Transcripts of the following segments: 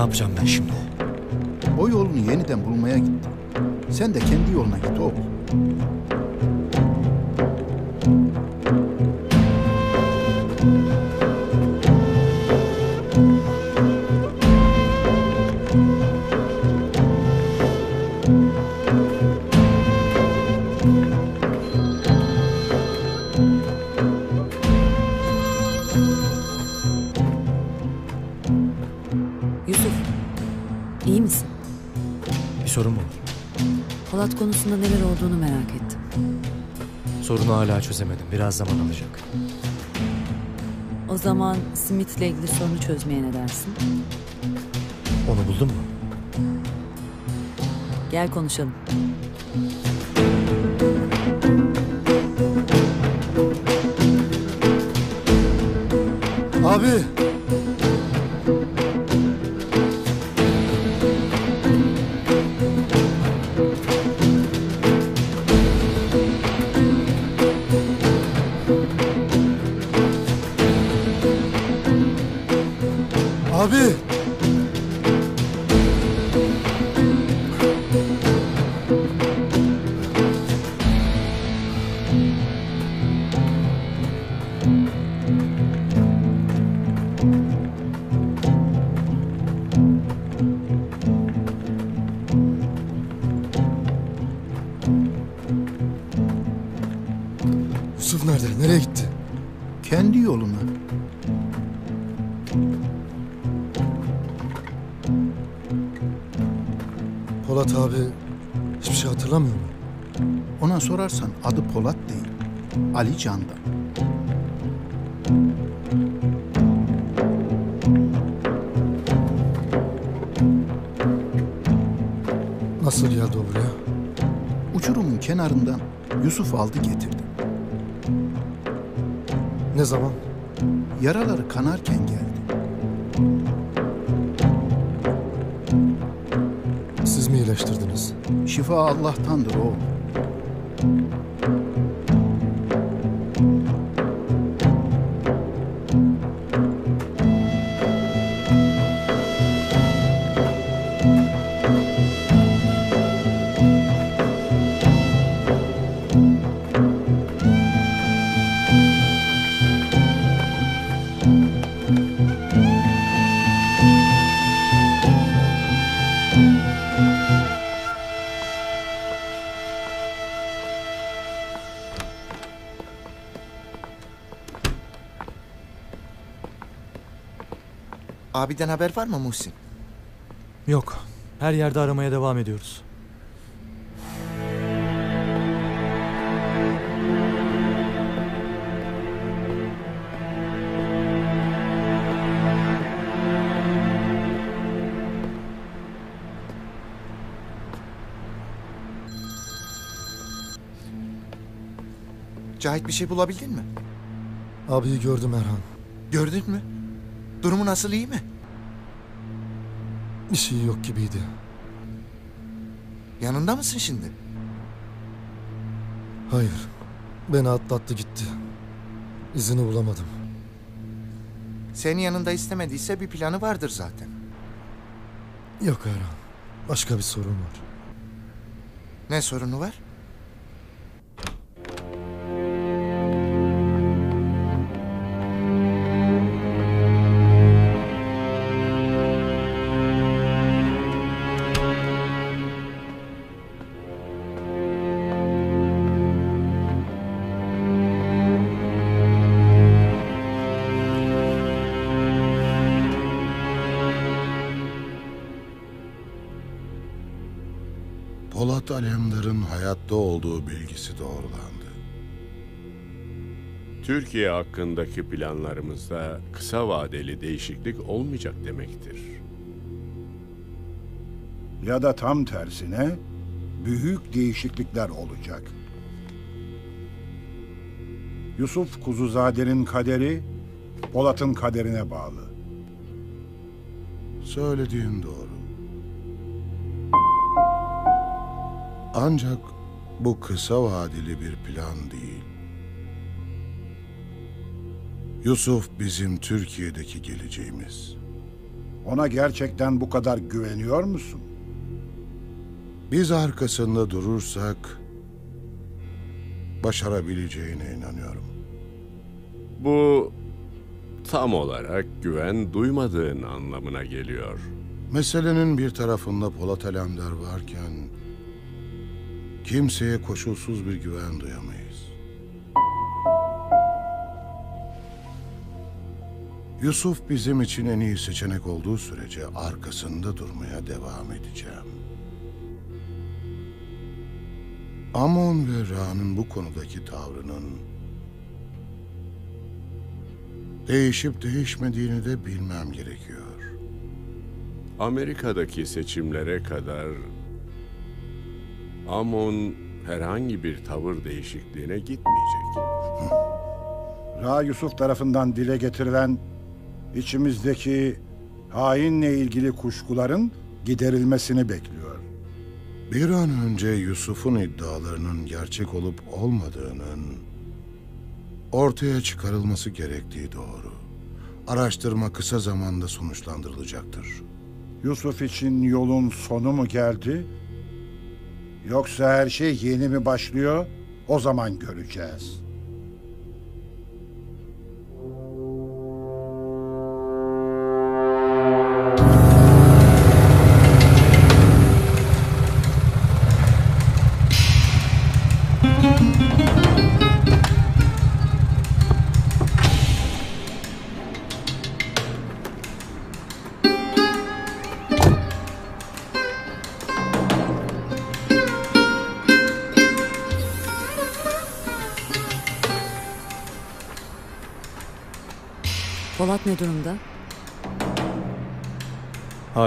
yapacağım ben şimdi? O yolunu yeniden bulmaya gitti. Sen de kendi yoluna git oğul. Hala çözemedim. Biraz zaman alacak. O zaman Smith'le ilgili sorunu çözmeye ne dersin? Onu buldun mu? Gel konuşalım. Abi! Abi! Ali Can'da. Nasıl geldi o buraya? Uçurumun kenarından Yusuf aldı getirdi. Ne zaman? Yaraları kanarken geldi. Siz mi iyileştirdiniz? Şifa Allah'tandır oğul. Abiden haber var mı Muhsin? Yok. Her yerde aramaya devam ediyoruz. Cahit bir şey bulabildin mi? Abiyi gördüm Erhan. Gördün mü? Durumu nasıl iyi mi? Bir şey yok gibiydi. Yanında mısın şimdi? Hayır. Beni atlattı gitti. İzini bulamadım. Senin yanında istemediyse bir planı vardır zaten. Yok Erhan. Başka bir sorun var. Ne sorunu var? Olduğu bilgisi doğrulandı. Türkiye hakkındaki planlarımızda kısa vadeli değişiklik olmayacak demektir. Ya da tam tersine büyük değişiklikler olacak. Yusuf Kuzuzade'nin kaderi Polat'ın kaderine bağlı. Söylediğin doğru. Ancak bu kısa vadeli bir plan değil. Yusuf bizim Türkiye'deki geleceğimiz. Ona gerçekten bu kadar güveniyor musun? Biz arkasında durursak başarabileceğine inanıyorum. Bu tam olarak güven duymadığın anlamına geliyor. Meselenin bir tarafında Polat Alemdar varken kimseye koşulsuz bir güven duyamayız. Yusuf bizim için en iyi seçenek olduğu sürece arkasında durmaya devam edeceğim. Amon ve Ra'nın bu konudaki tavrının değişip değişmediğini de bilmem gerekiyor. Amerika'daki seçimlere kadar Amon herhangi bir tavır değişikliğine gitmeyecek. Ra Yusuf tarafından dile getirilen içimizdeki hainle ilgili kuşkuların giderilmesini bekliyor. Bir an önce Yusuf'un iddialarının gerçek olup olmadığının ortaya çıkarılması gerektiği doğru. Araştırma kısa zamanda sonuçlandırılacaktır. Yusuf için yolun sonu mu geldi? Yoksa her şey yeni mi başlıyor? O zaman göreceğiz.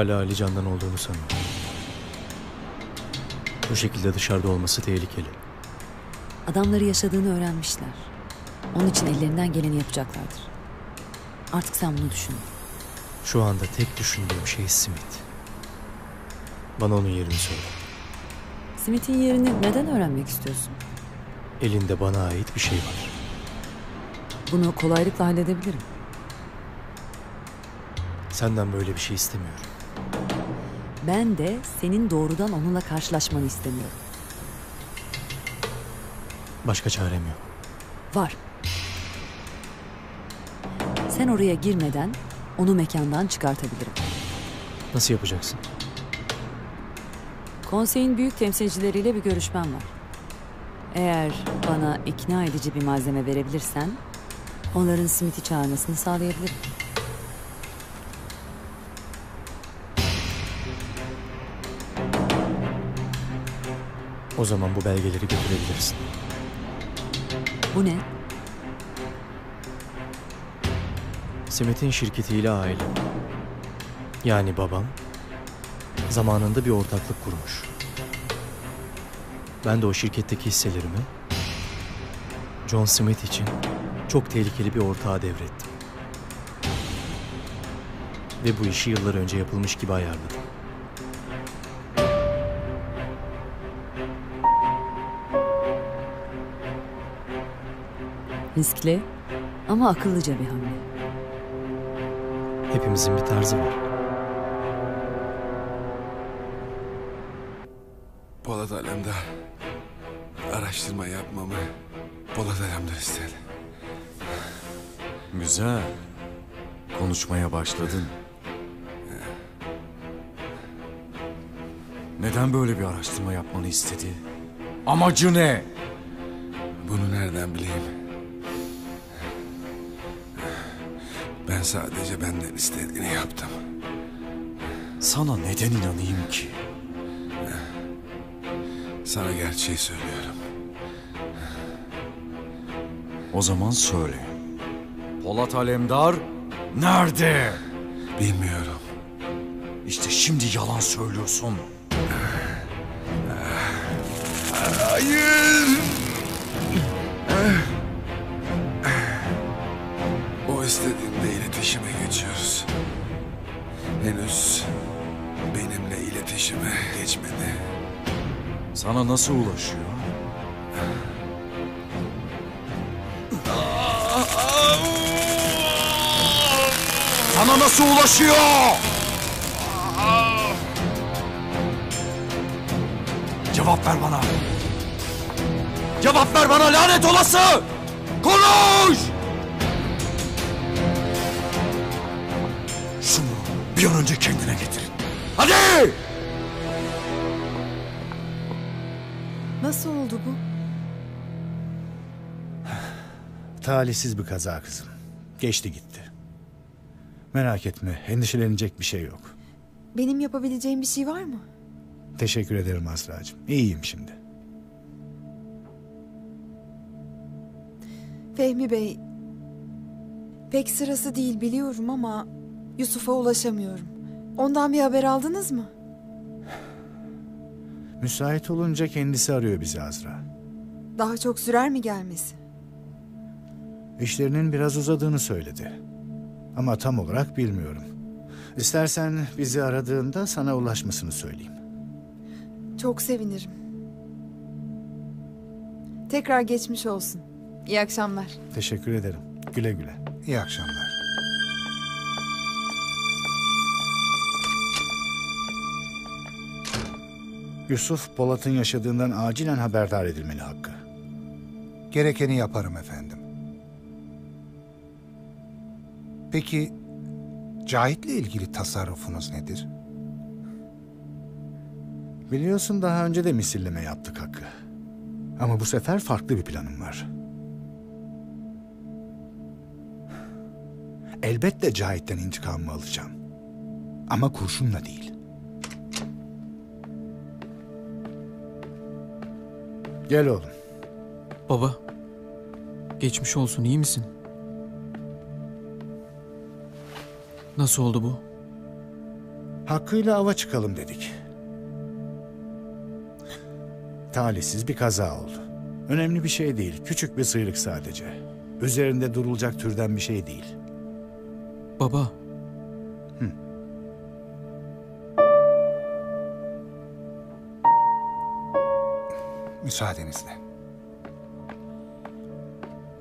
Hala Ali Can'dan olduğunu sanıyorum. Bu şekilde dışarıda olması tehlikeli. Adamları yaşadığını öğrenmişler. Onun için ellerinden geleni yapacaklardır. Artık sen bunu düşün. Şu anda tek düşündüğüm şey Smith. Bana onun yerini söyle. Smith'in yerini neden öğrenmek istiyorsun? Elinde bana ait bir şey var. Bunu kolaylıkla halledebilirim. Senden böyle bir şey istemiyorum. Ben de senin doğrudan onunla karşılaşmanı istemiyorum. Başka çarem yok. Var. Sen oraya girmeden onu mekandan çıkartabilirim. Nasıl yapacaksın? Konseyin büyük temsilcileriyle bir görüşmem var. Eğer bana ikna edici bir malzeme verebilirsen onların Smith'i çağırmasını sağlayabilirim. O zaman bu belgeleri götürebilirsin. Bu ne? Smith'in şirketiyle aile. Yani babam zamanında bir ortaklık kurmuş. Ben de o şirketteki hisselerimi John Smith için çok tehlikeli bir ortağa devrettim. Ve bu işi yıllar önce yapılmış gibi ayarladım. Riskli ama akıllıca bir hamle. Hepimizin bir tarzı var. Polat Alemdar araştırma yapmamı Polat Alemdar istedi. Güzel. Konuşmaya başladın. Neden böyle bir araştırma yapmanı istedi? Amacı ne? Bunu nereden bileyim? Ben sadece benden istediğini yaptım. Sana neden inanayım ki? Sana gerçeği söylüyorum. O zaman söyle. Polat Alemdar nerede? Bilmiyorum. İşte şimdi yalan söylüyorsun. Nasıl ulaşıyor? Sana nasıl ulaşıyor? Cevap ver bana. Cevap ver bana lanet olası! Konuş! Şunu bir an önce kendine getirin. Hadi! Nasıl oldu bu? Talihsiz bir kaza kızım. Geçti gitti. Merak etme, endişelenecek bir şey yok. Benim yapabileceğim bir şey var mı? Teşekkür ederim Asra'cığım. İyiyim şimdi. Fehmi Bey, pek sırası değil biliyorum ama Yusuf'a ulaşamıyorum. Ondan bir haber aldınız mı? Müsait olunca kendisi arıyor bizi Azra. Daha çok sürer mi gelmesi? İşlerinin biraz uzadığını söyledi. Ama tam olarak bilmiyorum. İstersen bizi aradığında sana ulaşmasını söyleyeyim. Çok sevinirim. Tekrar geçmiş olsun. İyi akşamlar. Teşekkür ederim. Güle güle. İyi akşamlar. Yusuf Polat'ın yaşadığından acilen haberdar edilmeli Hakkı. Gerekeni yaparım efendim. Peki Cahit'le ilgili tasarrufunuz nedir? Biliyorsun daha önce de misilleme yaptık Hakkı. Ama bu sefer farklı bir planım var. Elbette Cahit'ten intikamımı alacağım. Ama kurşunla değil. Gel oğlum. Baba, geçmiş olsun iyi misin? Nasıl oldu bu? Hakkıyla ava çıkalım dedik. Talihsiz bir kaza oldu. Önemli bir şey değil. Küçük bir sıyrık sadece. Üzerinde durulacak türden bir şey değil. Baba. Müsaadenizle.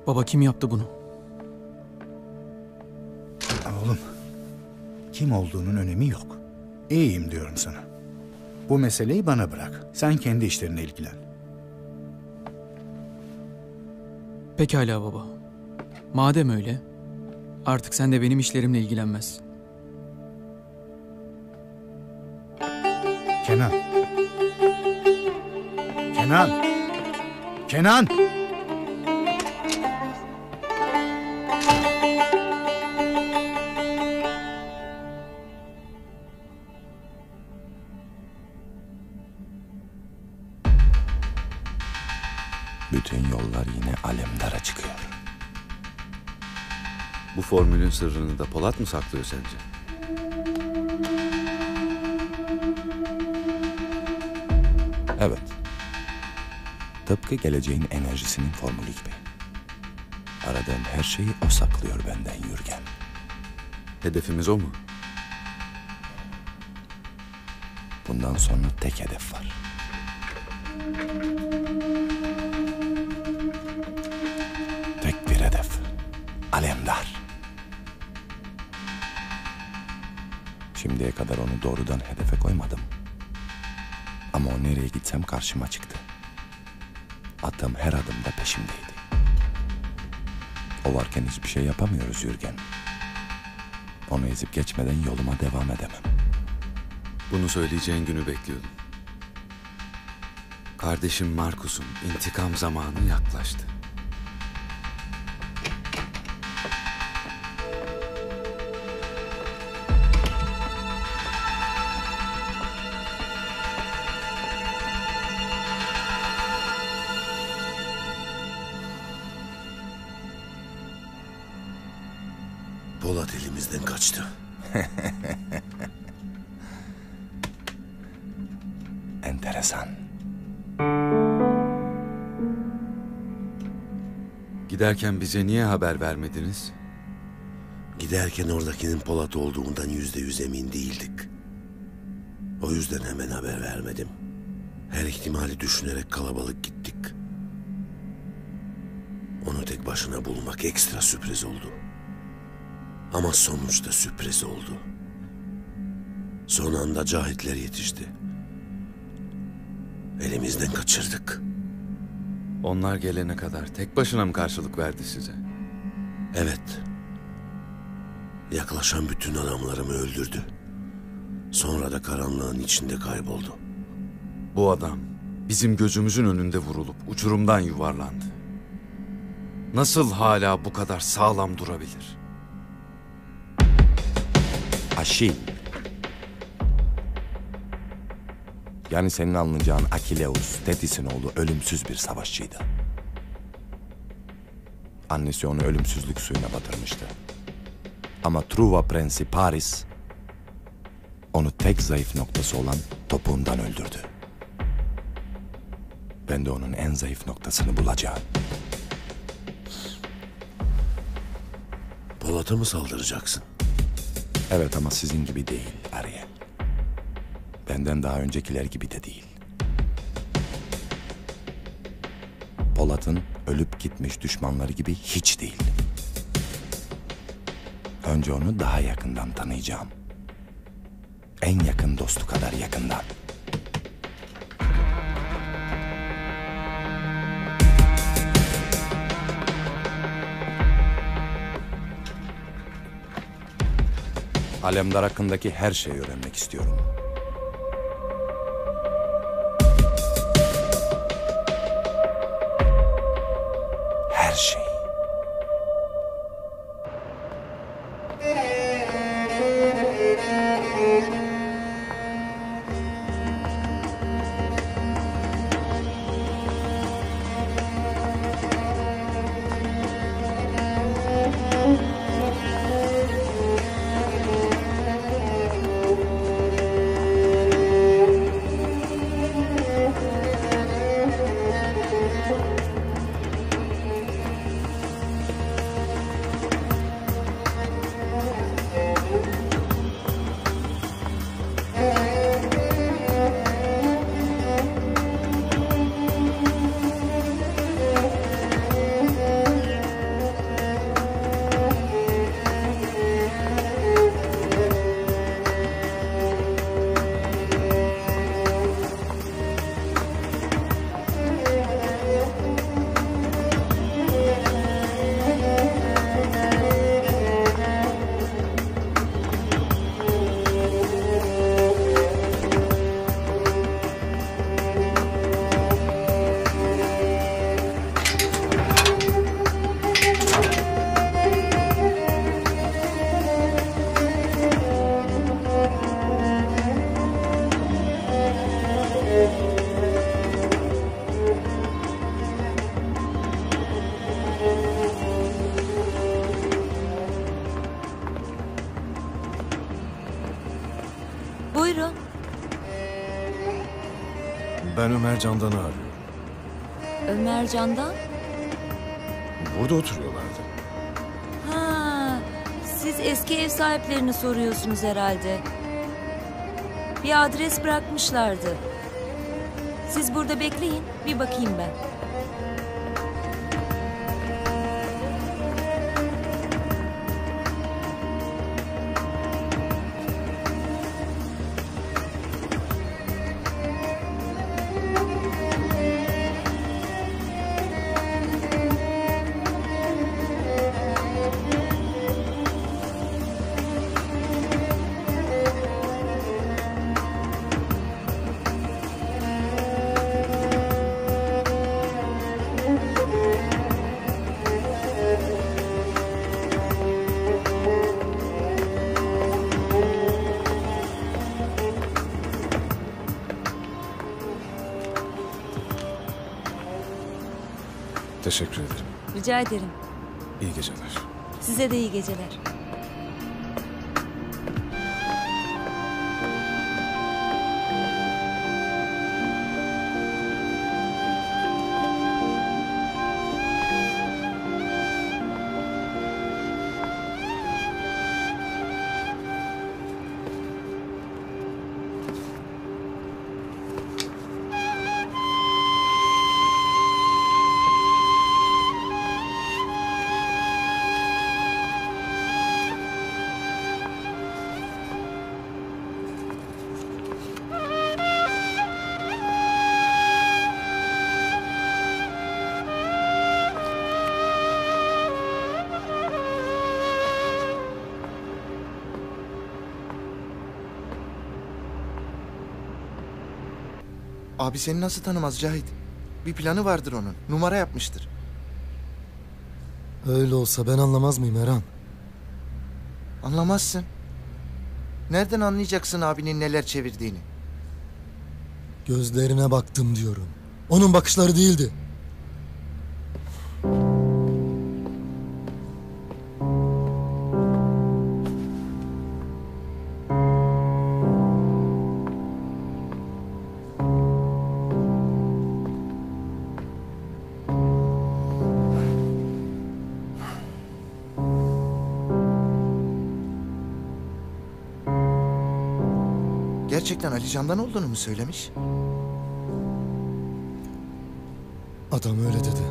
Baba kim yaptı bunu? Oğlum, kim olduğunun önemi yok. İyiyim diyorum sana. Bu meseleyi bana bırak. Sen kendi işlerine ilgilen. Pekala baba. Madem öyle, artık sen de benim işlerimle ilgilenmez. Kenan. Kenan. Kenan. Bütün yollar yine Alemdar'a çıkıyor. Bu formülün sırrını da Polat mı saklıyor sence? Tıpkı geleceğin enerjisinin formülü gibi. Aradığım her şeyi o saklıyor benden Yürgen. Hedefimiz o mu? Bundan sonra tek hedef var. Tek bir hedef. Alemdar. Şimdiye kadar onu doğrudan hedefe koymadım. Ama o nereye gitsem karşıma çıktı. Attığım her adımda peşimdeydi. O varken hiçbir şey yapamıyoruz Yürgen. Onu ezip geçmeden yoluma devam edemem. Bunu söyleyeceğin günü bekliyordum. Kardeşim Markus'un intikam zamanı yaklaştı. Bize niye haber vermediniz? Giderken oradakinin Polat olduğundan yüzde yüz emin değildik. O yüzden hemen haber vermedim. Her ihtimali düşünerek kalabalık gittik. Onu tek başına bulmak ekstra sürpriz oldu. Ama sonuçta sürpriz oldu. Son anda Cahitler yetişti. Elimizden kaçırdık. Onlar gelene kadar tek başına mı karşılık verdi size? Evet. Yaklaşan bütün adamlarımı öldürdü. Sonra da karanlığın içinde kayboldu. Bu adam bizim gözümüzün önünde vurulup uçurumdan yuvarlandı. Nasıl hala bu kadar sağlam durabilir? Aşil. Yani senin anlayacağın Akileus, Tetis'in oğlu ölümsüz bir savaşçıydı. Annesi onu ölümsüzlük suyuna batırmıştı. Ama Truva Prensi Paris onu tek zayıf noktası olan topuğundan öldürdü. Ben de onun en zayıf noktasını bulacağım. Polat'a mı saldıracaksın? Evet ama sizin gibi değil Ariel. Benden daha öncekiler gibi de değil. Polat'ın ölüp gitmiş düşmanları gibi hiç değil. Önce onu daha yakından tanıyacağım. En yakın dostu kadar yakından. Alemdar hakkındaki her şeyi öğrenmek istiyorum. Candan'ı arıyorum. Ömer Candan. Burada oturuyorlardı. Ha, siz eski ev sahiplerini soruyorsunuz herhalde. Bir adres bırakmışlardı. Siz burada bekleyin, bir bakayım ben. Teşekkür ederim. Rica ederim. İyi geceler. Size de iyi geceler. Abi seni nasıl tanımaz Cahit? Bir planı vardır onun. Numara yapmıştır. Öyle olsa ben anlamaz mıyım Erhan? Anlamazsın. Nereden anlayacaksın abinin neler çevirdiğini? Gözlerine baktım diyorum. Onun bakışları değildi. Ali Can'dan olduğunu mu söylemiş? Adam öyle dedi.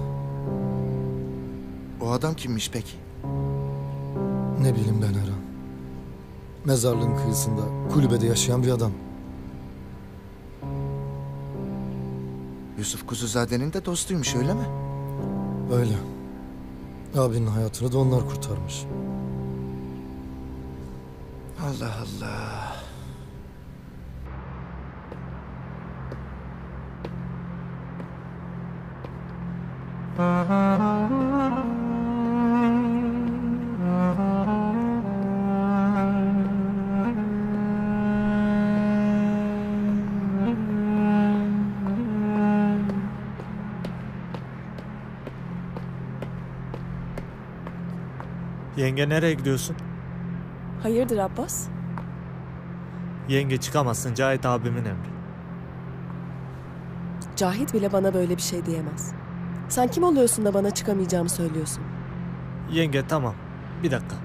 O adam kimmiş peki? Ne bileyim ben Erhan. Mezarlığın kıyısında kulübede yaşayan bir adam. Yusuf Kuzuzade'nin de dostuymuş öyle mi? Öyle. Abinin hayatını da onlar kurtarmış. Allah Allah. Yenge nereye gidiyorsun? Hayırdır Abbas? Yenge çıkamazsın Cahit abimin emri. Cahit bile bana böyle bir şey diyemez. Sen kim oluyorsun da bana çıkamayacağımı söylüyorsun? Yenge tamam. Bir dakika.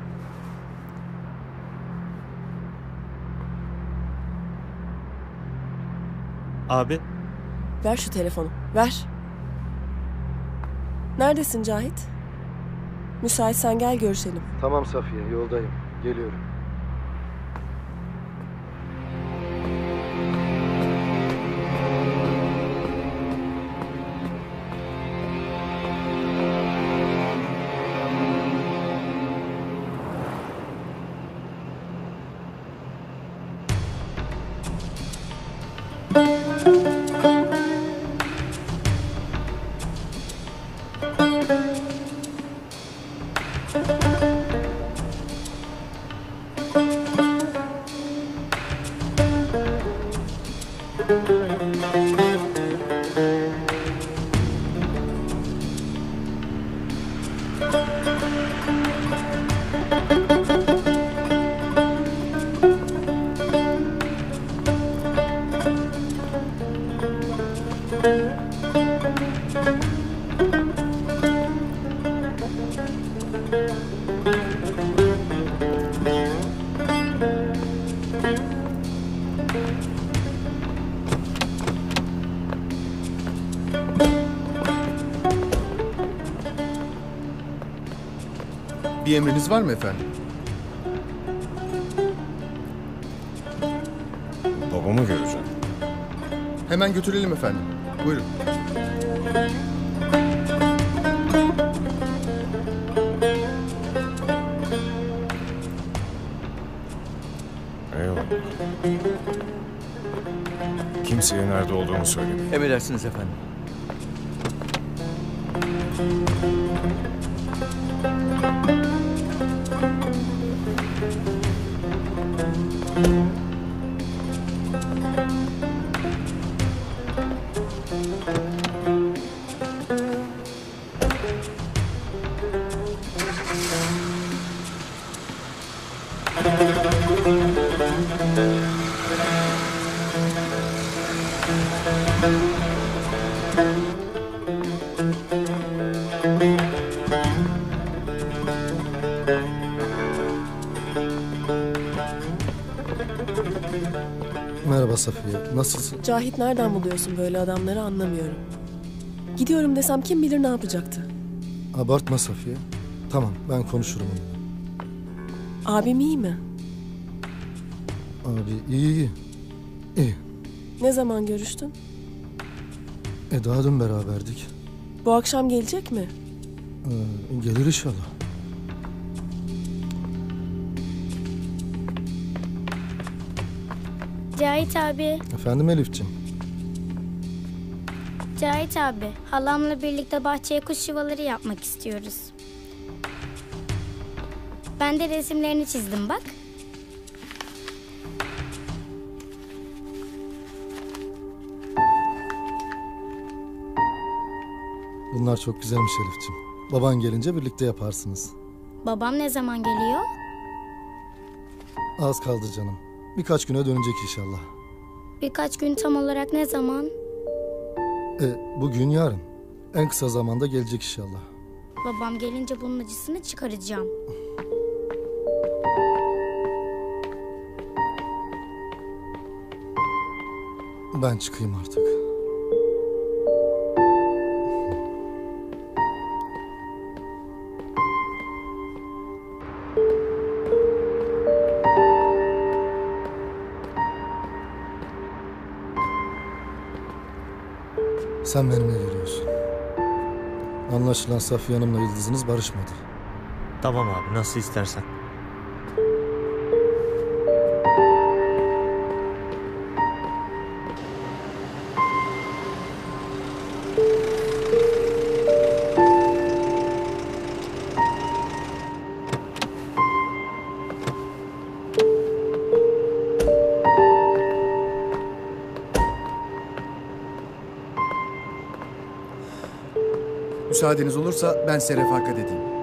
Abi Ver şu telefonu. Ver. Neredesin Cahit? Müsaitsen gel görüşelim. Tamam Safiye yoldayım. Geliyorum. Emriniz var mı efendim? Babamı göreceğim. Hemen götürelim efendim. Buyurun. Eyvallah. Kimseye nerede olduğumu söylemeyin. Emredersiniz efendim. Nasılsın? Cahit nereden buluyorsun böyle adamları anlamıyorum. Gidiyorum desem kim bilir ne yapacaktı. Abartma Safiye. Tamam ben konuşurum onunla. Abim iyi mi? Abi iyi iyi. İyi. Ne zaman görüştün? E daha dün beraberdik. Bu akşam gelecek mi? Ee, gelir inşallah. Cahit abi, Efendim Elif'ciğim. Cahit abi, halamla birlikte bahçeye kuş yuvaları yapmak istiyoruz. Ben de resimlerini çizdim bak. Bunlar çok güzelmiş Elif'ciğim. Baban gelince birlikte yaparsınız. Babam ne zaman geliyor? Az kaldı canım. Birkaç güne dönecek inşallah. Birkaç gün tam olarak ne zaman? E, bugün yarın. En kısa zamanda gelecek inşallah. Babam gelince bunun acısını çıkaracağım. Ben çıkayım artık. Sen benimle geliyorsun. Anlaşılan Safiye Hanım'la Yıldız'ınız barışmadı. Tamam abi nasıl istersen. Müsaadeniz olursa ben size refakat edeyim.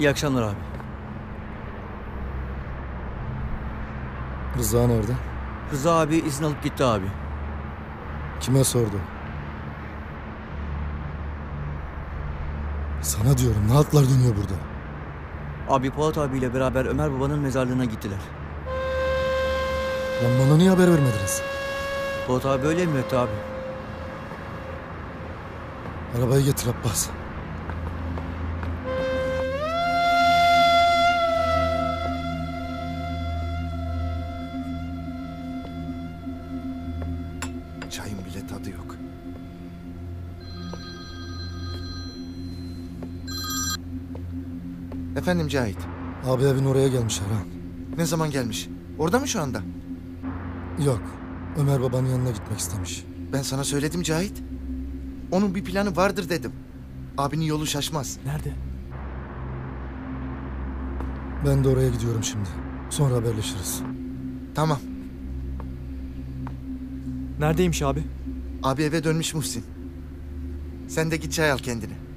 İyi akşamlar abi. Rıza nerede? Rıza abi izin alıp gitti abi. Kime sordu? Sana diyorum ne haltlar dönüyor burada? Abi Polat abiyle beraber Ömer babanın mezarlığına gittiler. Lan bana niye haber vermediniz? Polat abi öyle emretti abi. Arabayı getir Abbas. Efendim Cahit. Abi evin oraya gelmiş Erhan. Ne zaman gelmiş? Orada mı şu anda? Yok. Ömer babanın yanına gitmek istemiş. Ben sana söyledim Cahit. Onun bir planı vardır dedim. Abinin yolu şaşmaz. Nerede? Ben de oraya gidiyorum şimdi. Sonra haberleşiriz. Tamam. Neredeymiş abi? Abi eve dönmüş Muhsin. Sen de git çay al kendine.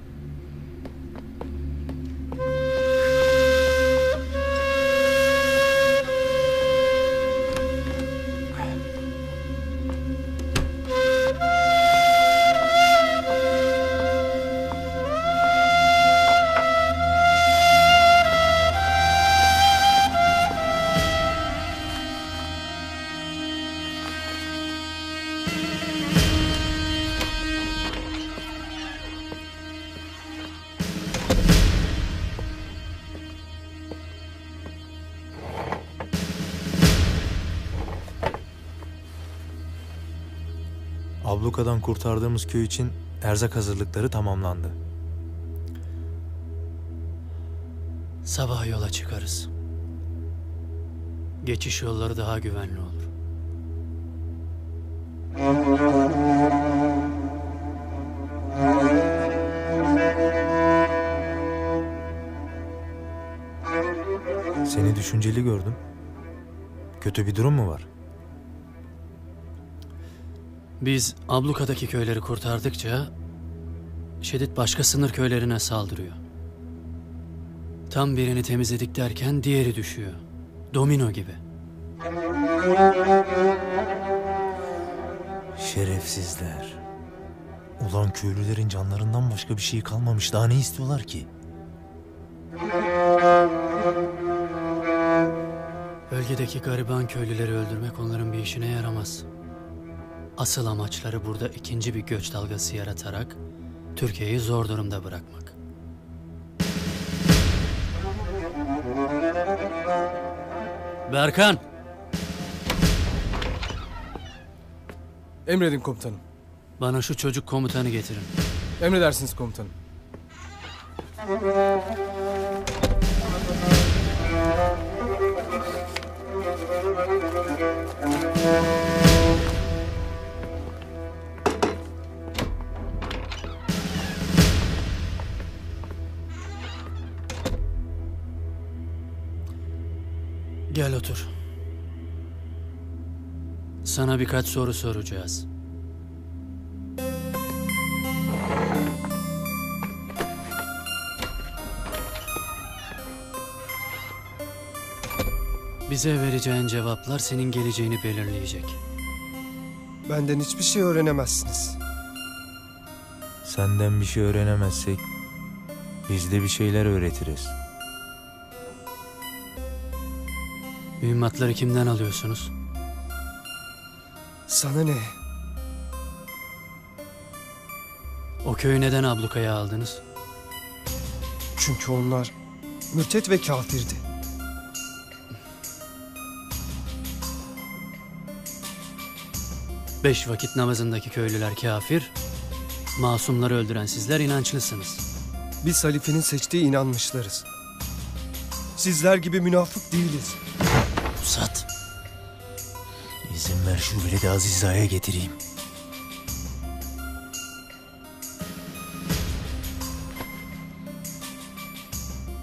Kurtardığımız köy için erzak hazırlıkları tamamlandı. Sabah yola çıkarız. Geçiş yolları daha güvenli olur. Seni düşünceli gördüm. Kötü bir durum mu var? Biz ablukadaki köyleri kurtardıkça Şedid başka sınır köylerine saldırıyor. Tam birini temizledik derken diğeri düşüyor. Domino gibi. Şerefsizler. Ulan köylülerin canlarından başka bir şey kalmamış. Daha ne istiyorlar ki? Bölgedeki gariban köylüleri öldürmek onların bir işine yaramaz. Asıl amaçları burada ikinci bir göç dalgası yaratarak Türkiye'yi zor durumda bırakmak. Berkan! Emredin komutanım. Bana şu çocuk komutanı getirin. Emredersiniz komutanım. Otur. Sana birkaç soru soracağız. Bize vereceğin cevaplar senin geleceğini belirleyecek. Benden hiçbir şey öğrenemezsiniz. Senden bir şey öğrenemezsek biz de bir şeyler öğretiriz. Mühimmatları kimden alıyorsunuz? Sana ne? O köyü neden ablukaya aldınız? Çünkü onlar mürtet ve kafirdi. Beş vakit namazındaki köylüler kafir, masumları öldüren sizler inançlısınız. Biz halifenin seçtiği inanmışlarız. Sizler gibi münafık değiliz. Uzat. İzin ver şu veledi Aziza'ya getireyim.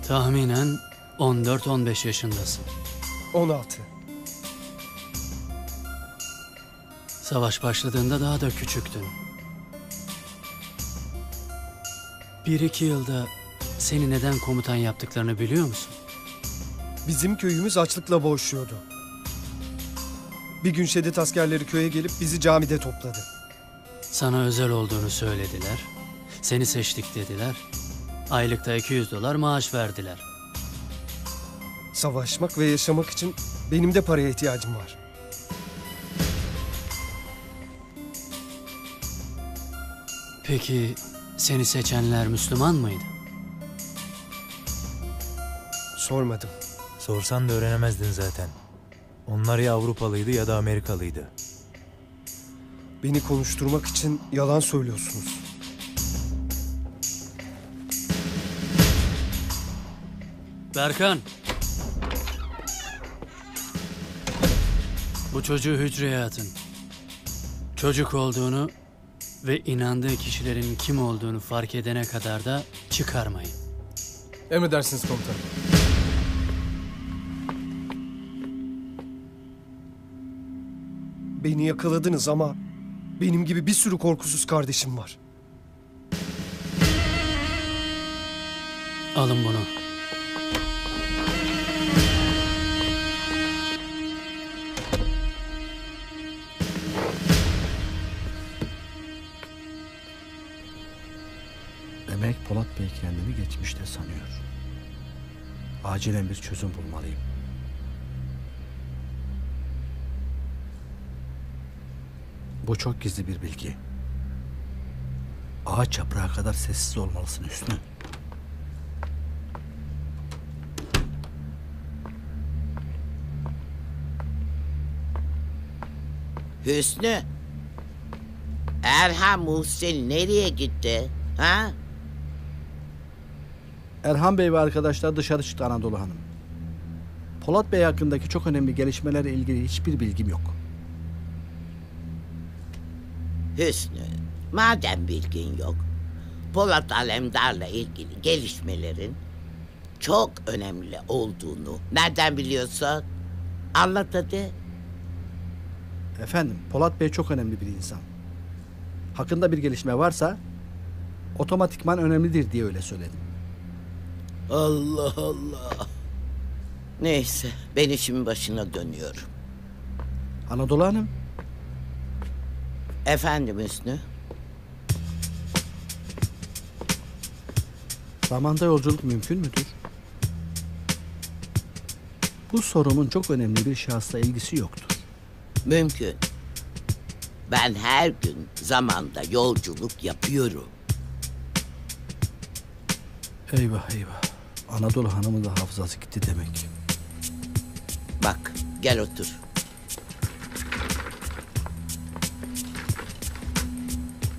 Tahminen 14-15 yaşındasın. 16. Savaş başladığında daha da küçüktün. Bir iki yılda seni neden komutan yaptıklarını biliyor musun? Bizim köyümüz açlıkla boğuşuyordu. Bir gün Şedet askerleri köye gelip bizi camide topladı. Sana özel olduğunu söylediler. Seni seçtik dediler. Aylıkta 200 dolar maaş verdiler. Savaşmak ve yaşamak için benim de paraya ihtiyacım var. Peki seni seçenler Müslüman mıydı? Sormadım. Sorsan da öğrenemezdin zaten. Onlar ya Avrupalıydı ya da Amerikalıydı. Beni konuşturmak için yalan söylüyorsunuz. Berkan. Bu çocuğu hücreye atın. Çocuk olduğunu ve inandığı kişilerin kim olduğunu fark edene kadar da çıkarmayın. Emredersiniz komutanım. Beni yakaladınız ama benim gibi bir sürü korkusuz kardeşim var. Alın bunu. Demek Polat Bey kendini geçmişte sanıyor. Acilen bir çözüm bulmalıyım. Bu çok gizli bir bilgi. Ağaç yaprağı kadar sessiz olmalısın Hüsnü. Hüsnü. Erhan Muhsin nereye gitti? Ha? Erhan Bey ve arkadaşlar dışarı çıktı Anadolu Hanım. Polat Bey hakkındaki çok önemli gelişmelerle ilgili hiçbir bilgim yok. Hüsnü, madem bilgin yok, Polat Alemdar'la ilgili gelişmelerin çok önemli olduğunu nereden biliyorsun? Anlat hadi. Efendim, Polat Bey çok önemli bir insan. Hakkında bir gelişme varsa otomatikman önemlidir diye öyle söyledim. Allah Allah. Neyse, ben işimin başına dönüyorum. Anadolu Hanım, Efendim Hüsnü? zamanda yolculuk mümkün müdür? Bu sorumun çok önemli bir şahısla ilgisi yoktur. Mümkün. Ben her gün zamanda yolculuk yapıyorum. Eyvah eyvah. Anadolu Hanım'ın da hafızası gitti demek. Bak, gel otur.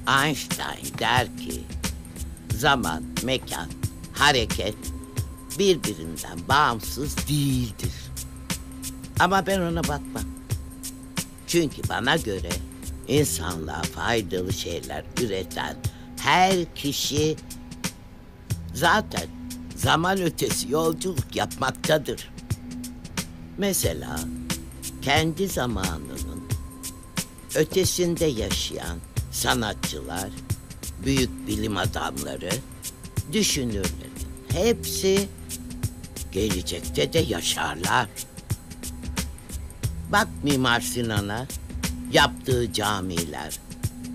Einstein der ki zaman, mekan, hareket birbirinden bağımsız değildir. Ama ben ona bakmam. Çünkü bana göre insanlığa faydalı şeyler üreten her kişi zaten zaman ötesi yolculuk yapmaktadır. Mesela kendi zamanının ötesinde yaşayan sanatçılar, büyük bilim adamları, düşünürlerin hepsi gelecekte de yaşarlar. Bak Mimar Sinan'a yaptığı camiler,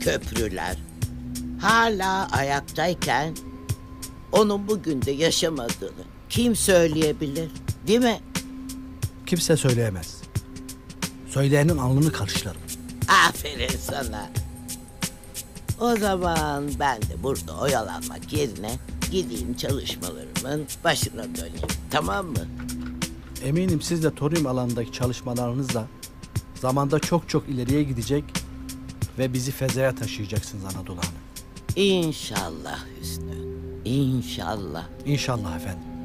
köprüler hala ayaktayken onun bugün de yaşamadığını kim söyleyebilir? Değil mi? Kimse söyleyemez. Söyleyenin alnını karışlarım. Aferin sana. O zaman ben de burada oyalanmak yerine gideyim çalışmalarımın başına döneyim. Tamam mı? Eminim siz de toryum alanındaki çalışmalarınızla zamanda çok çok ileriye gidecek ve bizi fezaya taşıyacaksınız Anadolu Hanım. İnşallah Hüsnü. İnşallah. İnşallah efendim.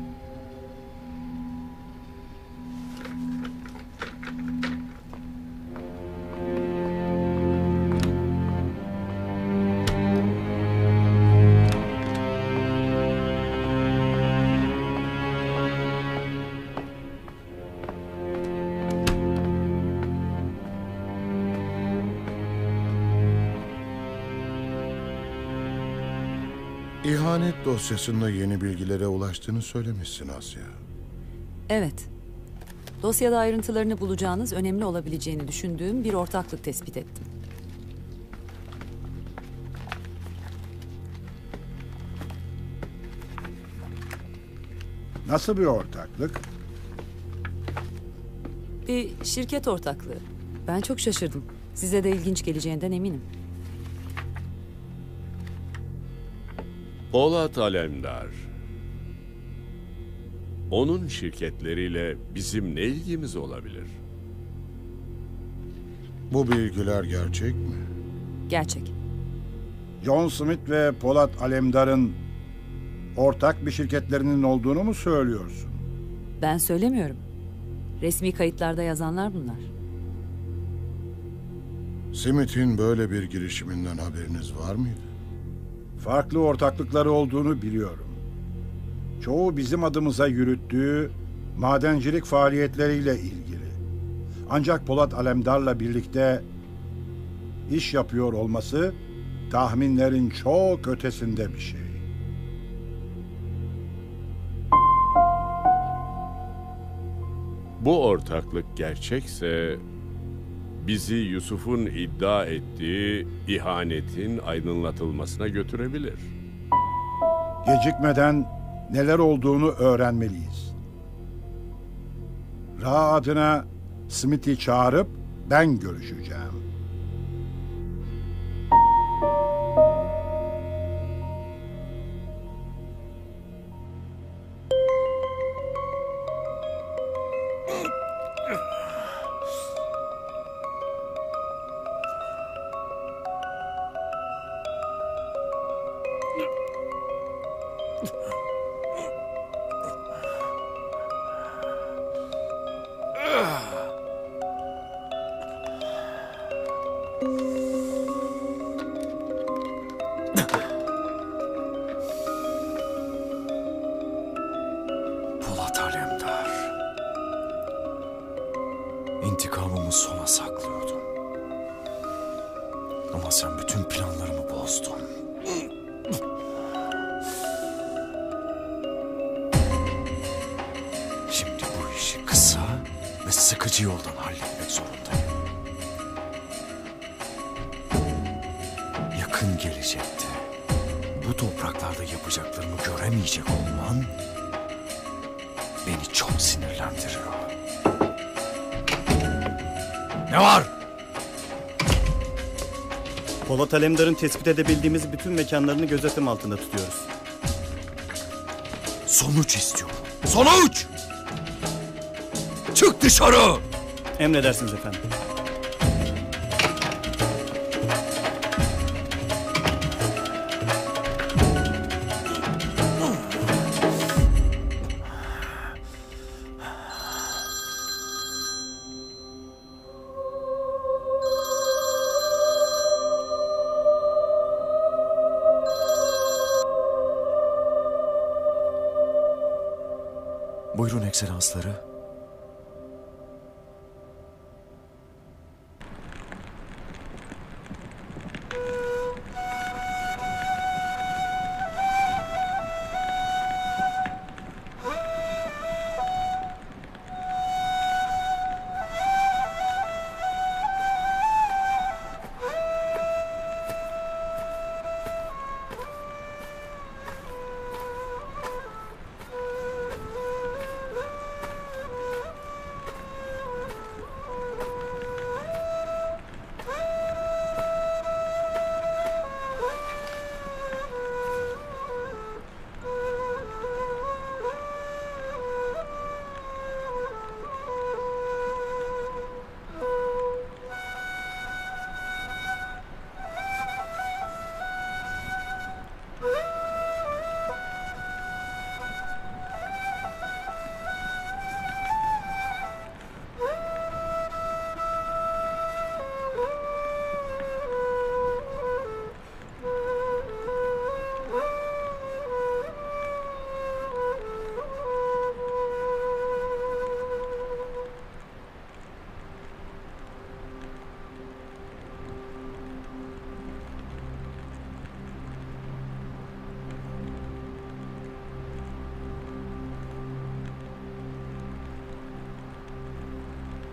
İhanet dosyasında yeni bilgilere ulaştığını söylemişsin Asya. Evet. Dosyada ayrıntılarını bulacağınız önemli olabileceğini düşündüğüm bir ortaklık tespit ettim. Nasıl bir ortaklık? Bir şirket ortaklığı. Ben çok şaşırdım. Size de ilginç geleceğinden eminim. Polat Alemdar. Onun şirketleriyle bizim ne ilgimiz olabilir? Bu bilgiler gerçek mi? Gerçek. John Smith ve Polat Alemdar'ın ortak bir şirketlerinin olduğunu mu söylüyorsun? Ben söylemiyorum. Resmi kayıtlarda yazanlar bunlar. Smith'in böyle bir girişiminden haberiniz var mıydı? Farklı ortaklıkları olduğunu biliyorum. Çoğu bizim adımıza yürüttüğü madencilik faaliyetleriyle ilgili. Ancak Polat Alemdar'la birlikte iş yapıyor olması tahminlerin çok ötesinde bir şey. Bu ortaklık gerçekse bizi Yusuf'un iddia ettiği ihanetin aydınlatılmasına götürebilir. Gecikmeden neler olduğunu öğrenmeliyiz. Ra adına Smith'i çağırıp ben görüşeceğim. Tespit edebildiğimiz bütün mekanlarını gözetim altında tutuyoruz. Sonuç istiyorum. Sonuç! Çık dışarı! Emredersiniz efendim.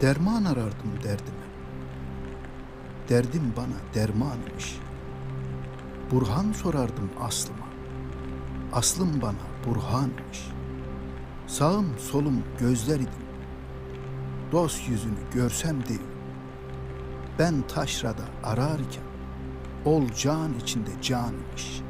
Derman arardım derdime. Derdim bana dermanmış. Burhan sorardım aslıma. Aslım bana burhanmış. Sağım solum gözler idim. Dost yüzünü görsem değil. Ben taşrada ararken ol can içinde canmış.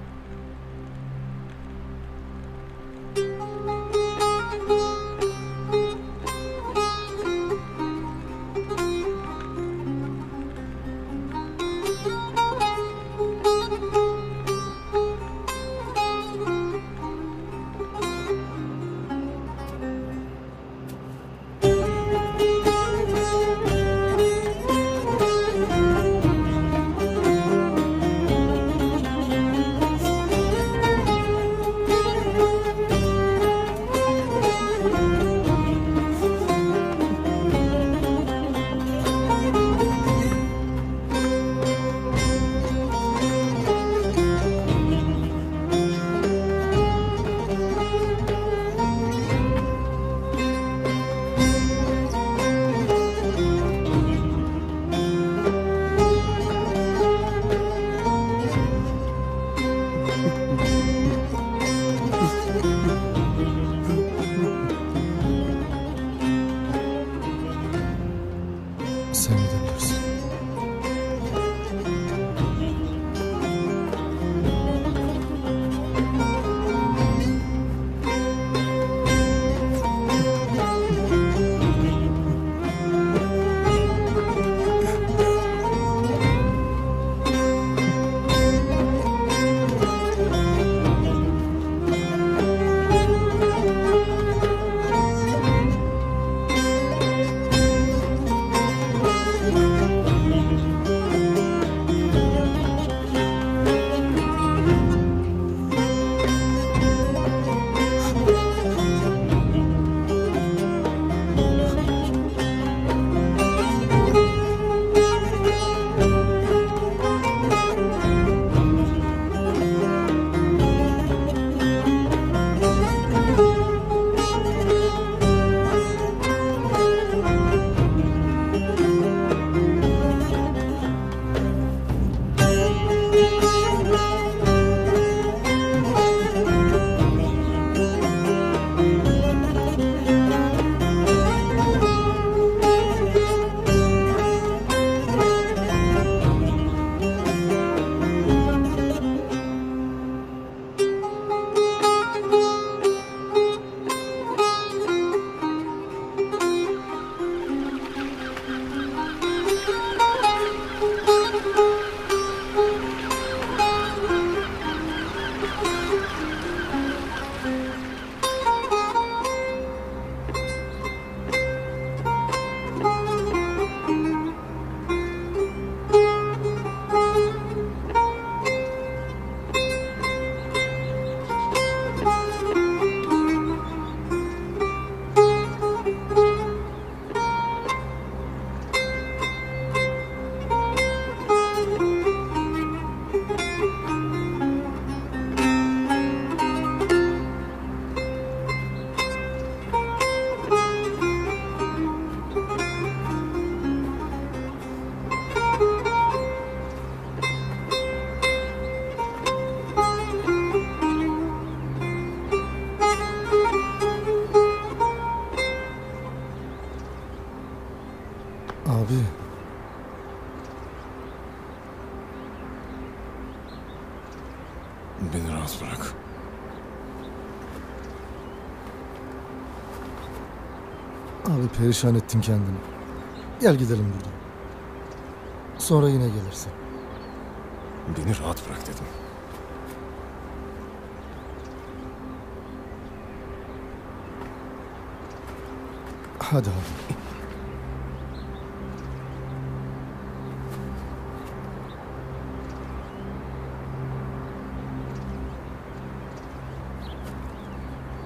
Perişan ettin kendini. Gel gidelim buradan. Sonra yine gelirsin. Beni rahat bırak dedim. Hadi abi.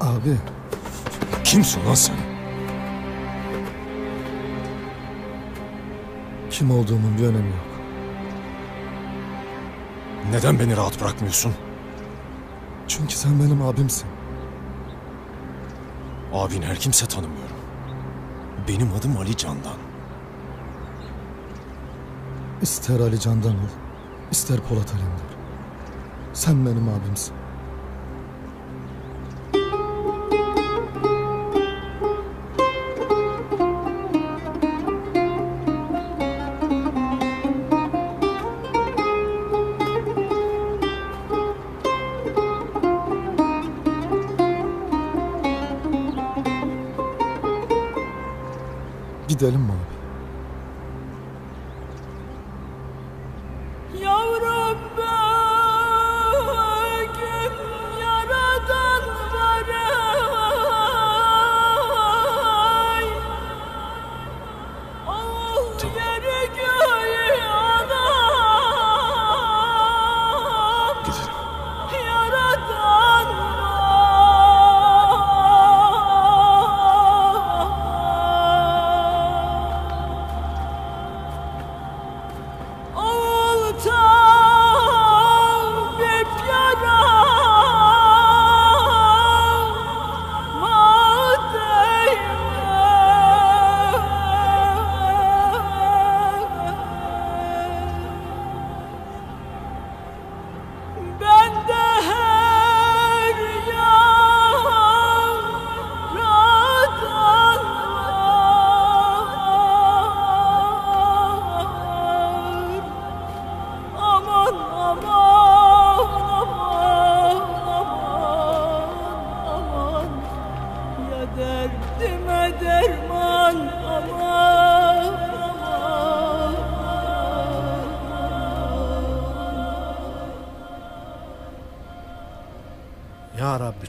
Abi. Kimsin lan sen? Kim olduğumun bir önemi yok. Neden beni rahat bırakmıyorsun? Çünkü sen benim abimsin. Abin her kimse tanımıyorum. Benim adım Ali Candan. İster Ali Candan ol, ister Polat Alemdar. Sen benim abimsin.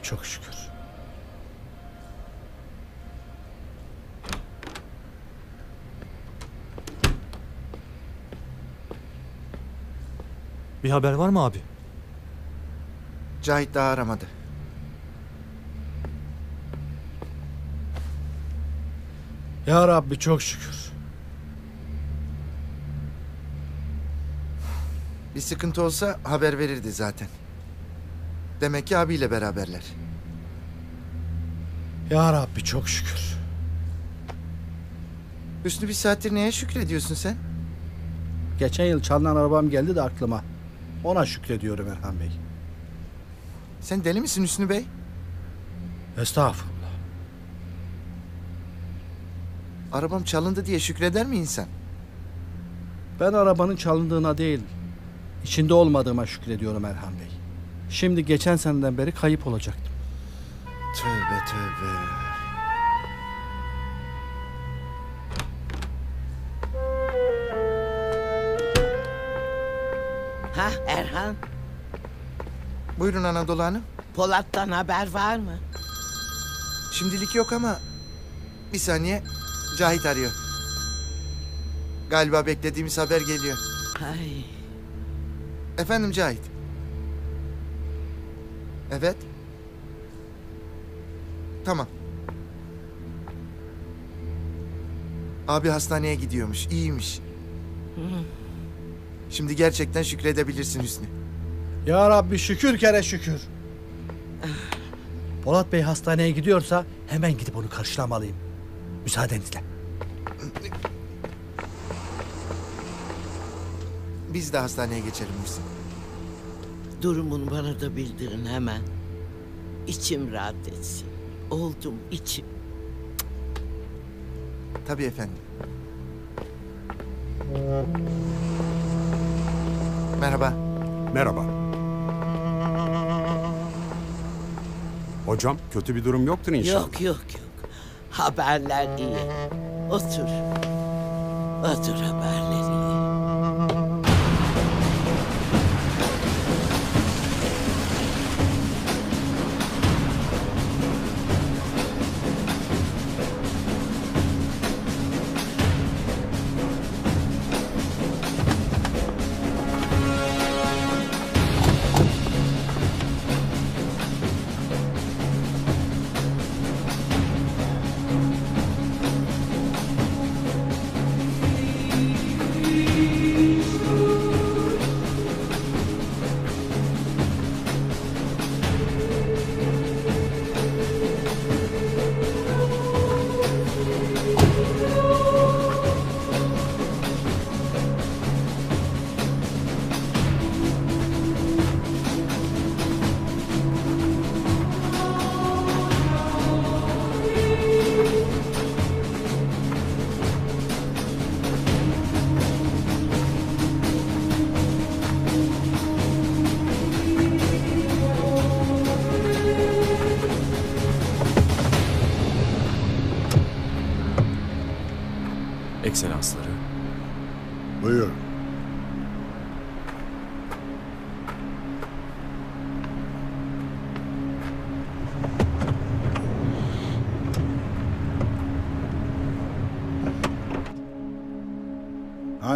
Çok şükür. Bir haber var mı abi? Cahit daha aramadı. Ya Rabbi çok şükür. Bir sıkıntı olsa haber verirdi zaten. Demek ki abiyle beraberler. Ya Rabbi çok şükür. Hüsnü bir saattir neye şükrediyorsun sen? Geçen yıl çalınan arabam geldi de aklıma. Ona şükrediyorum Erhan Bey. Sen deli misin Hüsnü Bey? Estağfurullah. Arabam çalındı diye şükreder mi insan? Ben arabanın çalındığına değil, içinde olmadığıma şükrediyorum Erhan Bey. Şimdi geçen seneden beri kayıp olacaktım. Tövbe tövbe. Ha Erhan, Buyurun Anadolu Hanım. Polat'tan haber var mı? Şimdilik yok ama bir saniye Cahit arıyor. Galiba beklediğimiz haber geliyor. Ay. Efendim Cahit. Evet. Tamam. Abi hastaneye gidiyormuş. iyiymiş. Şimdi gerçekten şükredebilirsin Hüsnü. Ya Rabbi şükür kere şükür. Polat Bey hastaneye gidiyorsa hemen gidip onu karşılamalıyım. Müsaadenizle. Biz de hastaneye geçelim Hüsnü. Durumunu bana da bildirin hemen. İçim rahat etsin. Oldum içim. Tabii efendim. Merhaba. Merhaba. Hocam kötü bir durum yoktur inşallah. Yok yok yok. Haberler iyi. Otur. Otur haberler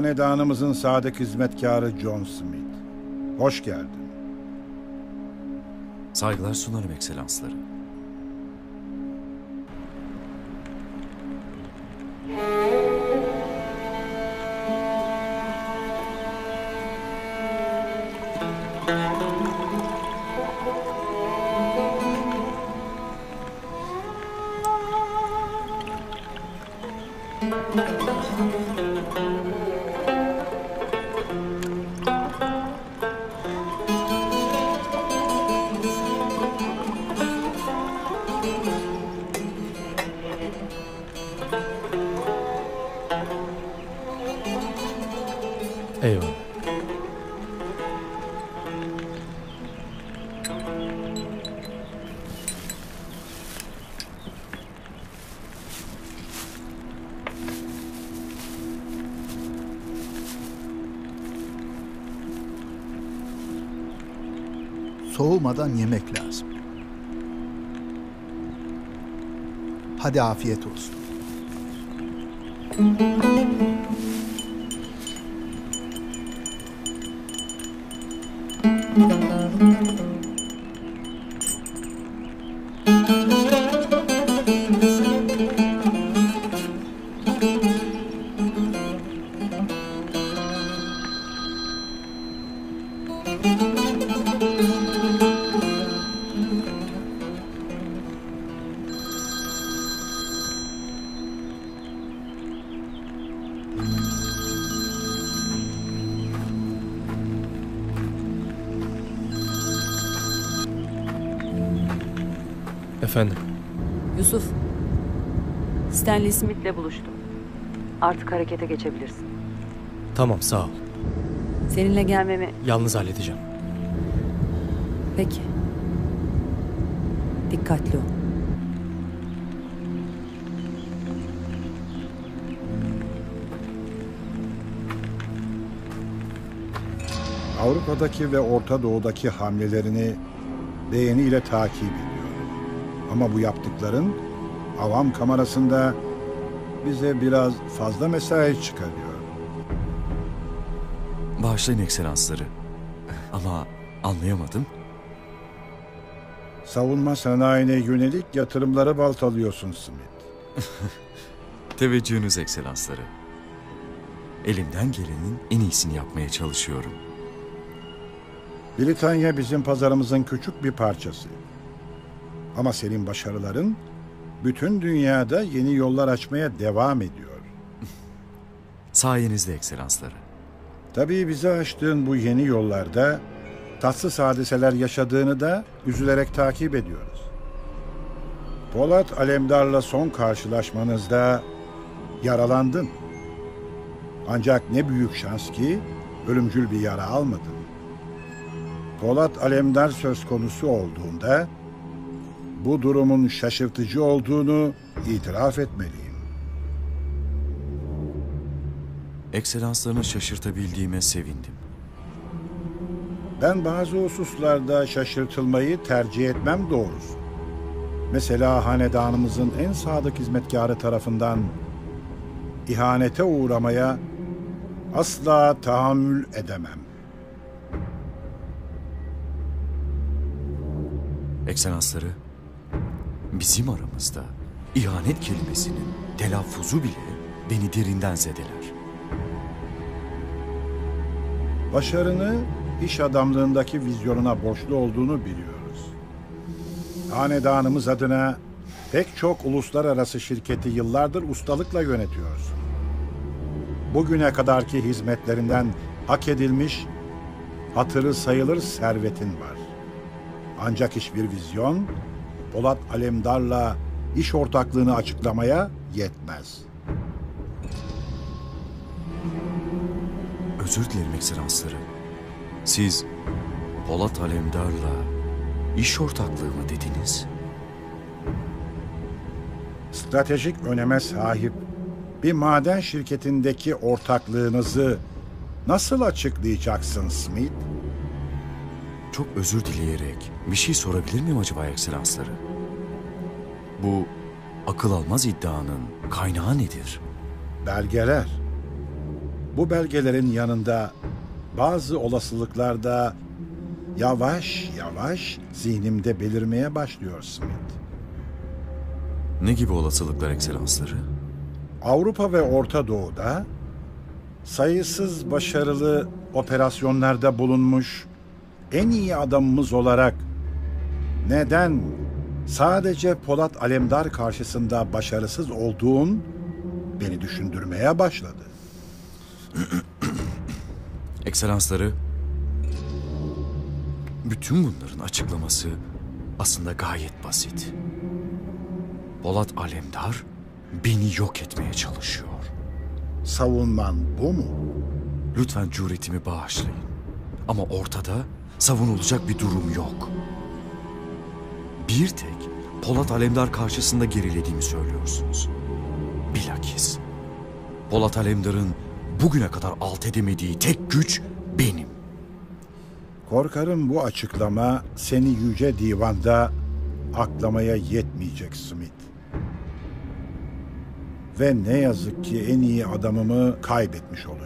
Hanedanımızın sadık hizmetkarı John Smith. Hoş geldin. Saygılar sunarım ekselansları. Soğumadan yemek lazım. Hadi afiyet olsun. Stanley Smith'le buluştum. Artık harekete geçebilirsin. tamam sağ ol. Seninle gelmemi... Yalnız halledeceğim. Peki. Dikkatli ol. Avrupa'daki ve Orta Doğu'daki hamlelerini beğeniyle takip ediyorum. Ama bu yaptıkların avam kamerasında bize biraz fazla mesai çıkarıyor. Bağışlayın ekselansları. Ama anlayamadım. Savunma sanayine yönelik yatırımları baltalıyorsun Smith. Teveccühünüz ekselansları. Elimden gelenin en iyisini yapmaya çalışıyorum. Britanya bizim pazarımızın küçük bir parçası. Ama senin başarıların bütün dünyada yeni yollar açmaya devam ediyor. Sayenizde ekselansları. Tabii bize açtığın bu yeni yollarda tatsız hadiseler yaşadığını da üzülerek takip ediyoruz. Polat Alemdar'la son karşılaşmanızda yaralandın. Ancak ne büyük şans ki ölümcül bir yara almadın. Polat Alemdar söz konusu olduğunda bu durumun şaşırtıcı olduğunu itiraf etmeliyim. Ekselanslarını şaşırtabildiğime sevindim. Ben bazı hususlarda şaşırtılmayı tercih etmem doğrusu. Mesela hanedanımızın en sadık hizmetkarı tarafından ihanete uğramaya asla tahammül edemem. Ekselansları, bizim aramızda ihanet kelimesinin telaffuzu bile beni derinden zedeler. Başarını iş adamlığındaki vizyonuna borçlu olduğunu biliyoruz. Hanedanımız adına pek çok uluslararası şirketi yıllardır ustalıkla yönetiyorsun. Bugüne kadarki hizmetlerinden hak edilmiş, hatırı sayılır servetin var. Ancak hiçbir vizyon, Polat Alemdar'la iş ortaklığını açıklamaya yetmez. Özür dilerim ekselansları. Siz Polat Alemdar'la iş ortaklığı mı dediniz? Stratejik öneme sahip bir maden şirketindeki ortaklığınızı nasıl açıklayacaksın Smith? Çok özür dileyerek bir şey sorabilir miyim acaba ekselansları? Bu akıl almaz iddianın kaynağı nedir? Belgeler. Bu belgelerin yanında bazı olasılıklar da yavaş yavaş zihnimde belirmeye başlıyor Smith. Ne gibi olasılıklar ekselansları? Avrupa ve Orta Doğu'da sayısız başarılı operasyonlarda bulunmuş en iyi adamımız olarak neden sadece Polat Alemdar karşısında başarısız olduğun beni düşündürmeye başladı. Ekselansları, bütün bunların açıklaması aslında gayet basit. Polat Alemdar beni yok etmeye çalışıyor. Savunman bu mu? Lütfen cüretimi bağışlayın. Ama ortada savunulacak bir durum yok. Bir tek Polat Alemdar karşısında gerilediğimi söylüyorsunuz. Bilakis Polat Alemdar'ın bugüne kadar alt edemediği tek güç benim. Korkarım bu açıklama seni yüce divanda aklamaya yetmeyecek Smith. Ve ne yazık ki en iyi adamımı kaybetmiş olacağım.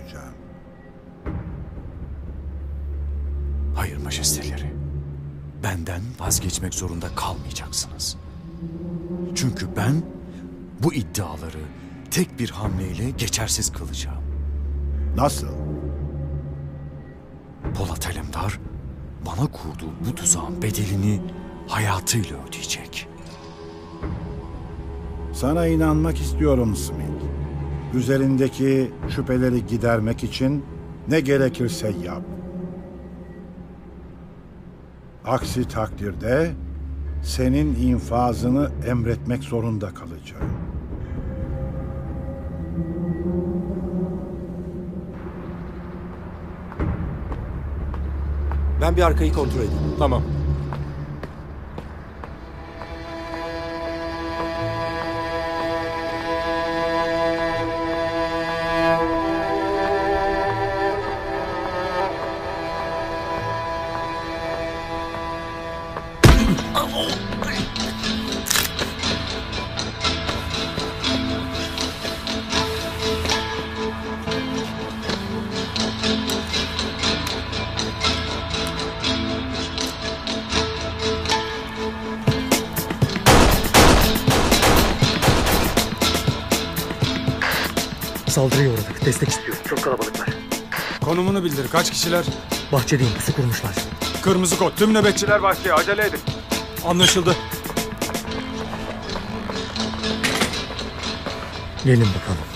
Hayır majesteleri. Benden vazgeçmek zorunda kalmayacaksınız. Çünkü ben bu iddiaları tek bir hamleyle geçersiz kılacağım. Nasıl? Polat Alemdar bana kurduğu bu tuzağın bedelini hayatıyla ödeyecek. Sana inanmak istiyorum Smith. Üzerindeki şüpheleri gidermek için ne gerekirse yap. Aksi takdirde senin infazını emretmek zorunda kalacağım. Ben bir arkayı kontrol edeyim. Tamam. Çok kalabalıklar. Konumunu bildir. Kaç kişiler? Bahçedeyim. Pusu kurmuşlar. Kırmızı kod. Tüm nöbetçiler bahçeye. Acele edin. Anlaşıldı. Gelin bakalım.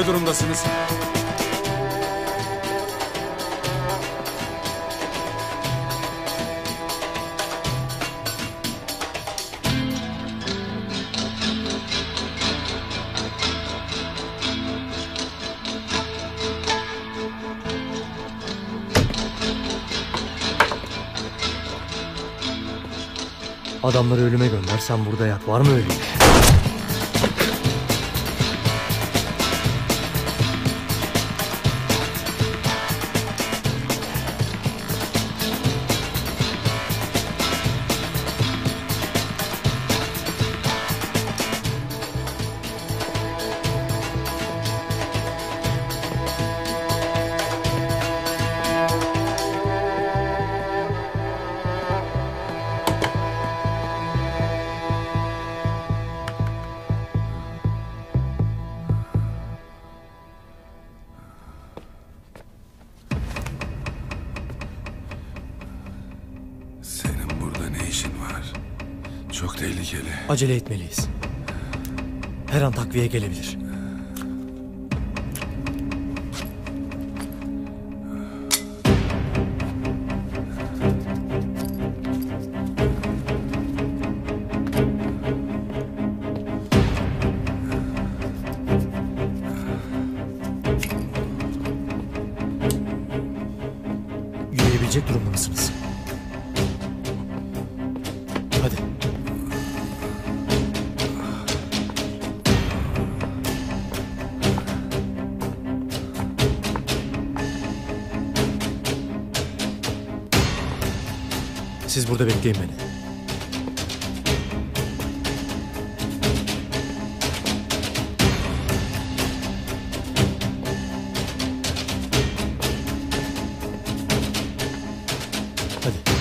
Ne durumdasınız? Adamları ölüme gönder sen burada yat var mı öyle? Şey? Gelebilir. Burada bekleyin beni. Hadi.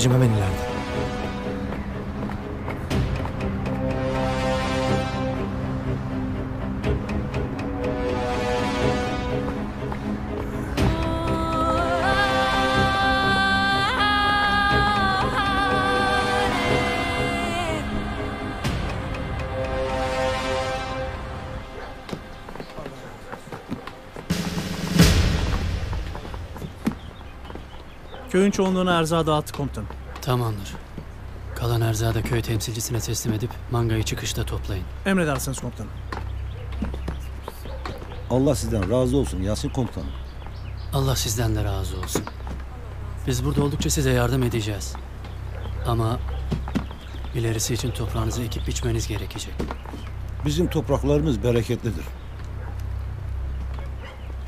Aracım hemen ileride. Köyün çoğunluğuna erzağı dağıttı komutanım. Tamamdır. Kalan erzağı da köy temsilcisine teslim edip mangayı çıkışta toplayın. Emredersiniz komutanım. Allah sizden razı olsun Yasin komutanım. Allah sizden de razı olsun. Biz burada oldukça size yardım edeceğiz. Ama ilerisi için toprağınızı ekip biçmeniz gerekecek. Bizim topraklarımız bereketlidir.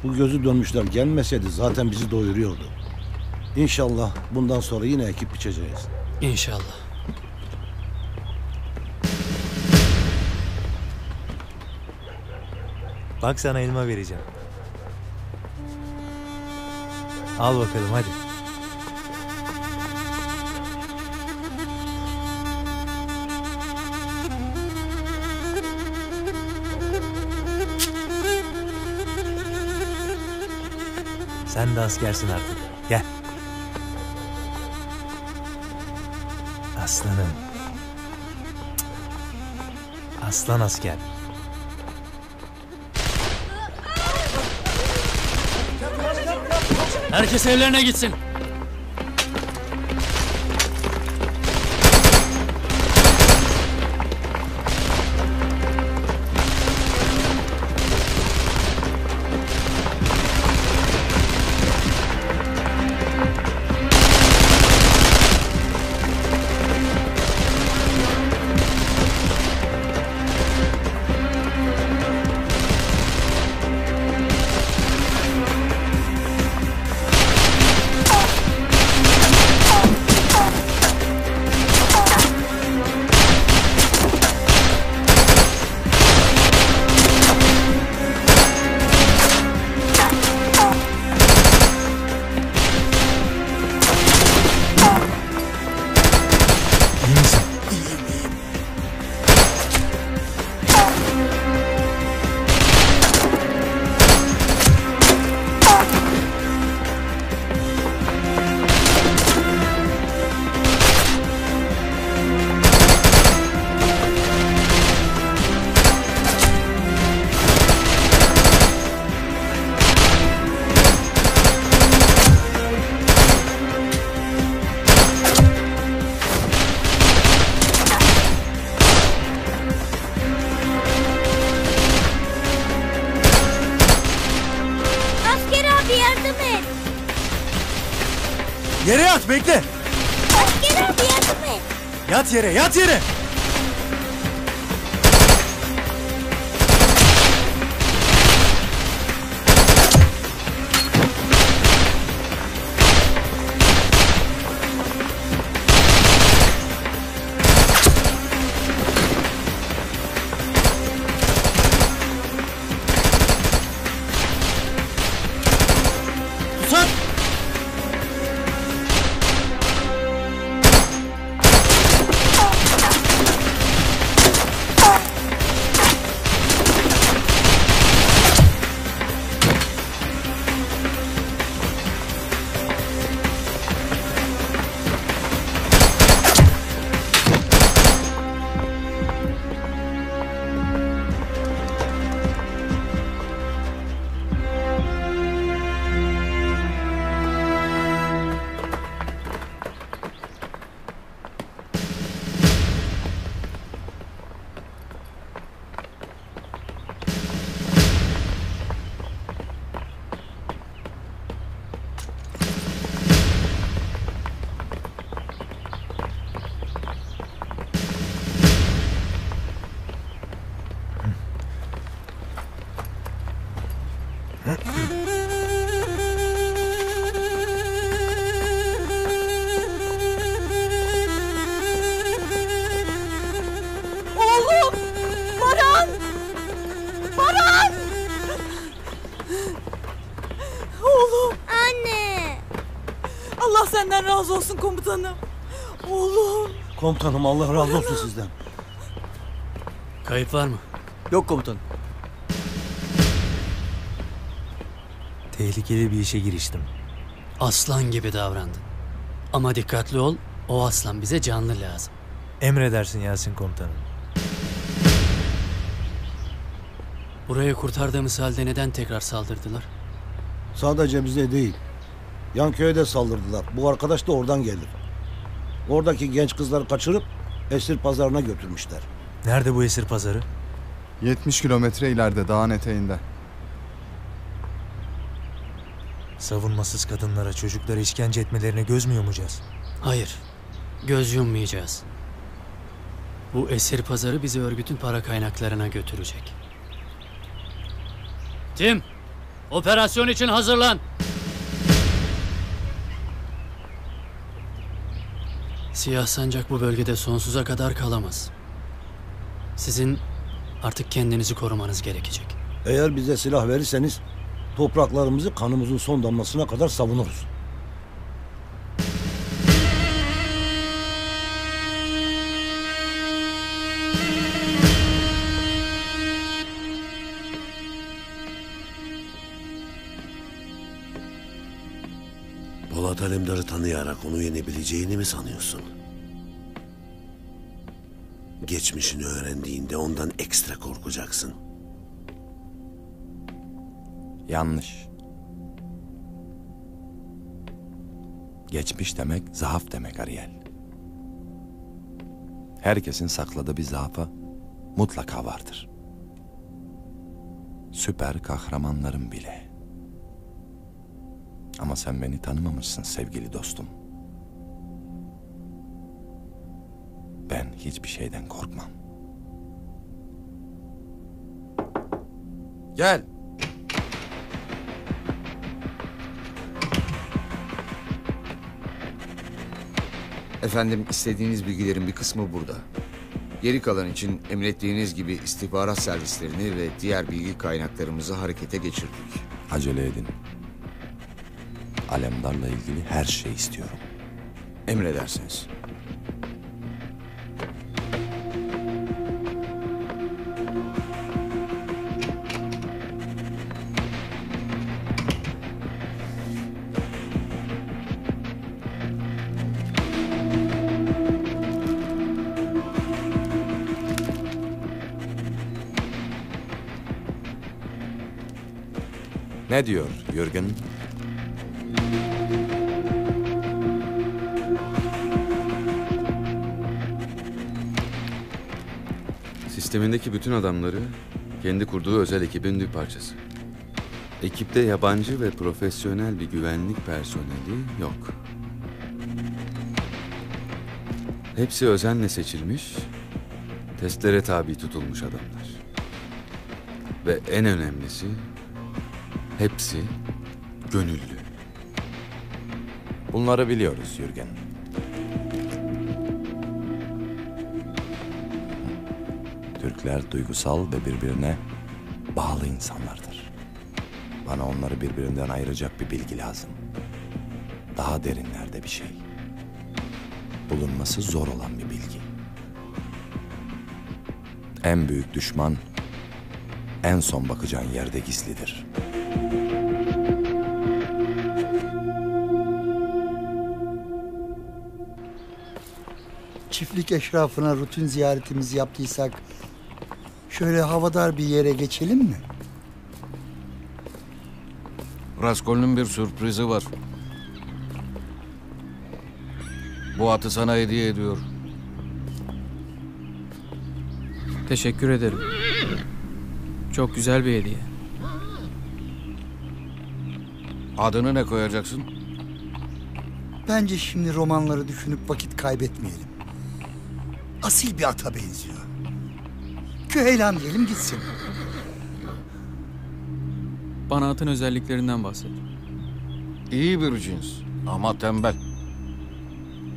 Bu gözü dönmüşler gelmeseydi zaten bizi doyuruyordu. İnşallah bundan sonra yine ekip biçeceğiz. İnşallah. Bak sana elma vereceğim. Al bakalım hadi. Sen de askersin artık. Aslan asker. Herkes evlerine gitsin. Yere yat bekle. Gel abi yardım et. Yat yere yat yere. Razı olsun komutanım. Oğlum! Komutanım Allah razı olsun sizden. Kayıp var mı? Yok komutanım. Tehlikeli bir işe giriştim. Aslan gibi davrandın. Ama dikkatli ol, o aslan bize canlı lazım. Emredersin Yasin komutanım. Burayı kurtardığımız halde neden tekrar saldırdılar? Sadece bize değil. Yan köye de saldırdılar. Bu arkadaş da oradan gelir. Oradaki genç kızları kaçırıp esir pazarına götürmüşler. Nerede bu esir pazarı? 70 kilometre ileride dağın eteğinde. Savunmasız kadınlara, çocuklara işkence etmelerine göz mü yumacağız? Hayır, göz yummayacağız. Bu esir pazarı bizi örgütün para kaynaklarına götürecek. Tim, operasyon için hazırlan. Siyah sancak bu bölgede sonsuza kadar kalamaz. Sizin artık kendinizi korumanız gerekecek. Eğer bize silah verirseniz topraklarımızı kanımızın son damlasına kadar savunuruz. Polat Alemdar'ı tanıyarak onu yenebileceğini mi sanıyorsun? Geçmişini öğrendiğinde ondan ekstra korkacaksın. Yanlış. Geçmiş demek zaaf demek Ariel. Herkesin sakladığı bir zaafı mutlaka vardır. Süper kahramanların bile. Ama sen beni tanımamışsın sevgili dostum. Ben hiçbir şeyden korkmam. Gel. Efendim istediğiniz bilgilerin bir kısmı burada. Geri kalan için emrettiğiniz gibi istihbarat servislerini ve diğer bilgi kaynaklarımızı harekete geçirdik. Acele edin. Alemdar'la ilgili her şeyi istiyorum. Emredersiniz. Ne diyor Jürgen? Sistemindeki bütün adamları kendi kurduğu özel ekibin bir parçası. Ekipte yabancı ve profesyonel bir güvenlik personeli yok. Hepsi özenle seçilmiş, testlere tabi tutulmuş adamlar. Ve en önemlisi, hepsi gönüllü. Bunları biliyoruz Yürgen. Türkler duygusal ve birbirine bağlı insanlardır. Bana onları birbirinden ayıracak bir bilgi lazım. Daha derinlerde bir şey. Bulunması zor olan bir bilgi. En büyük düşman en son bakacağın yerde gizlidir. Çiftlik eşrafına rutin ziyaretimizi yaptıysak şöyle havadar bir yere geçelim mi? Raskol'ün bir sürprizi var. Bu atı sana hediye ediyor. Teşekkür ederim. Çok güzel bir hediye. Adını ne koyacaksın? Bence şimdi romanları düşünüp vakit kaybetmeyelim. Asil bir ata benziyor. Küheylan diyelim gitsin. Bana atın özelliklerinden bahset. İyi bir cins ama tembel.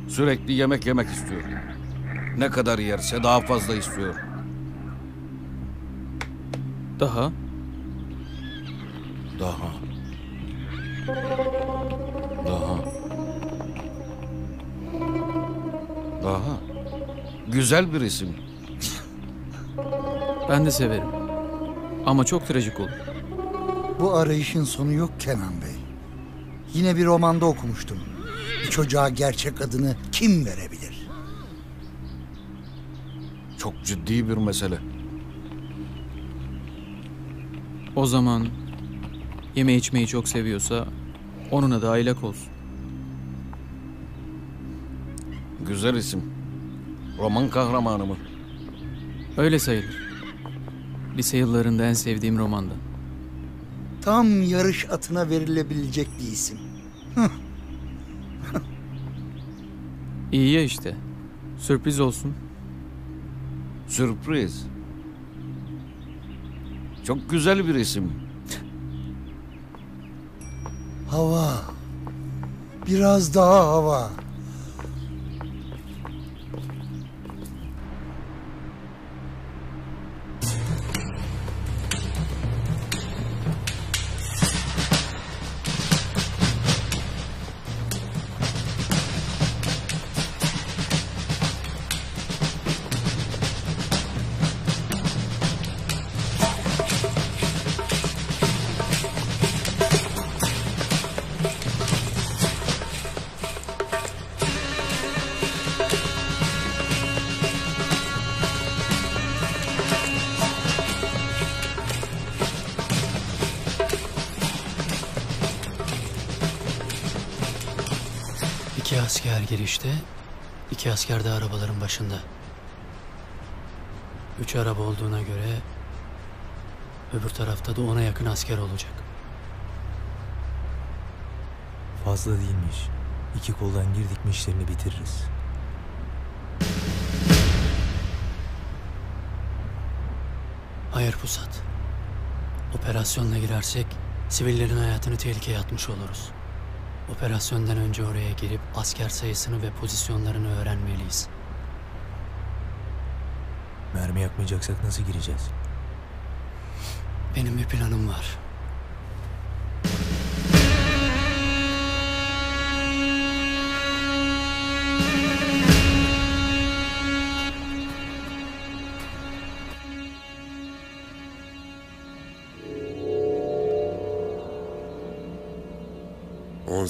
Sürekli yemek yemek istiyor. Ne kadar yerse daha fazla istiyor. Daha? Daha. Daha. Daha. Güzel bir isim. Ben de severim. Ama çok trajik olur. Bu arayışın sonu yok Kenan Bey. Yine bir romanda okumuştum. Bir çocuğa gerçek adını kim verebilir? Çok ciddi bir mesele. O zaman yeme içmeyi çok seviyorsa onun adı Aylak olsun. Güzel isim. Roman kahramanı mı? Öyle sayılır. Lise yıllarında en sevdiğim romandan. Tam yarış atına verilebilecek bir isim. Hıh. İyi ya işte. Sürpriz olsun. Sürpriz. Çok güzel bir isim. Hava. Biraz daha hava. İki asker de arabaların başında. Üç araba olduğuna göre öbür tarafta da ona yakın asker olacak. Fazla değilmiş. İki koldan girdik mi işlerini bitiririz. Hayır Pusat. Operasyonla girersek sivillerin hayatını tehlikeye atmış oluruz. Operasyondan önce oraya girip asker sayısını ve pozisyonlarını öğrenmeliyiz. Mermi yakmayacaksak nasıl gireceğiz? Benim bir planım var.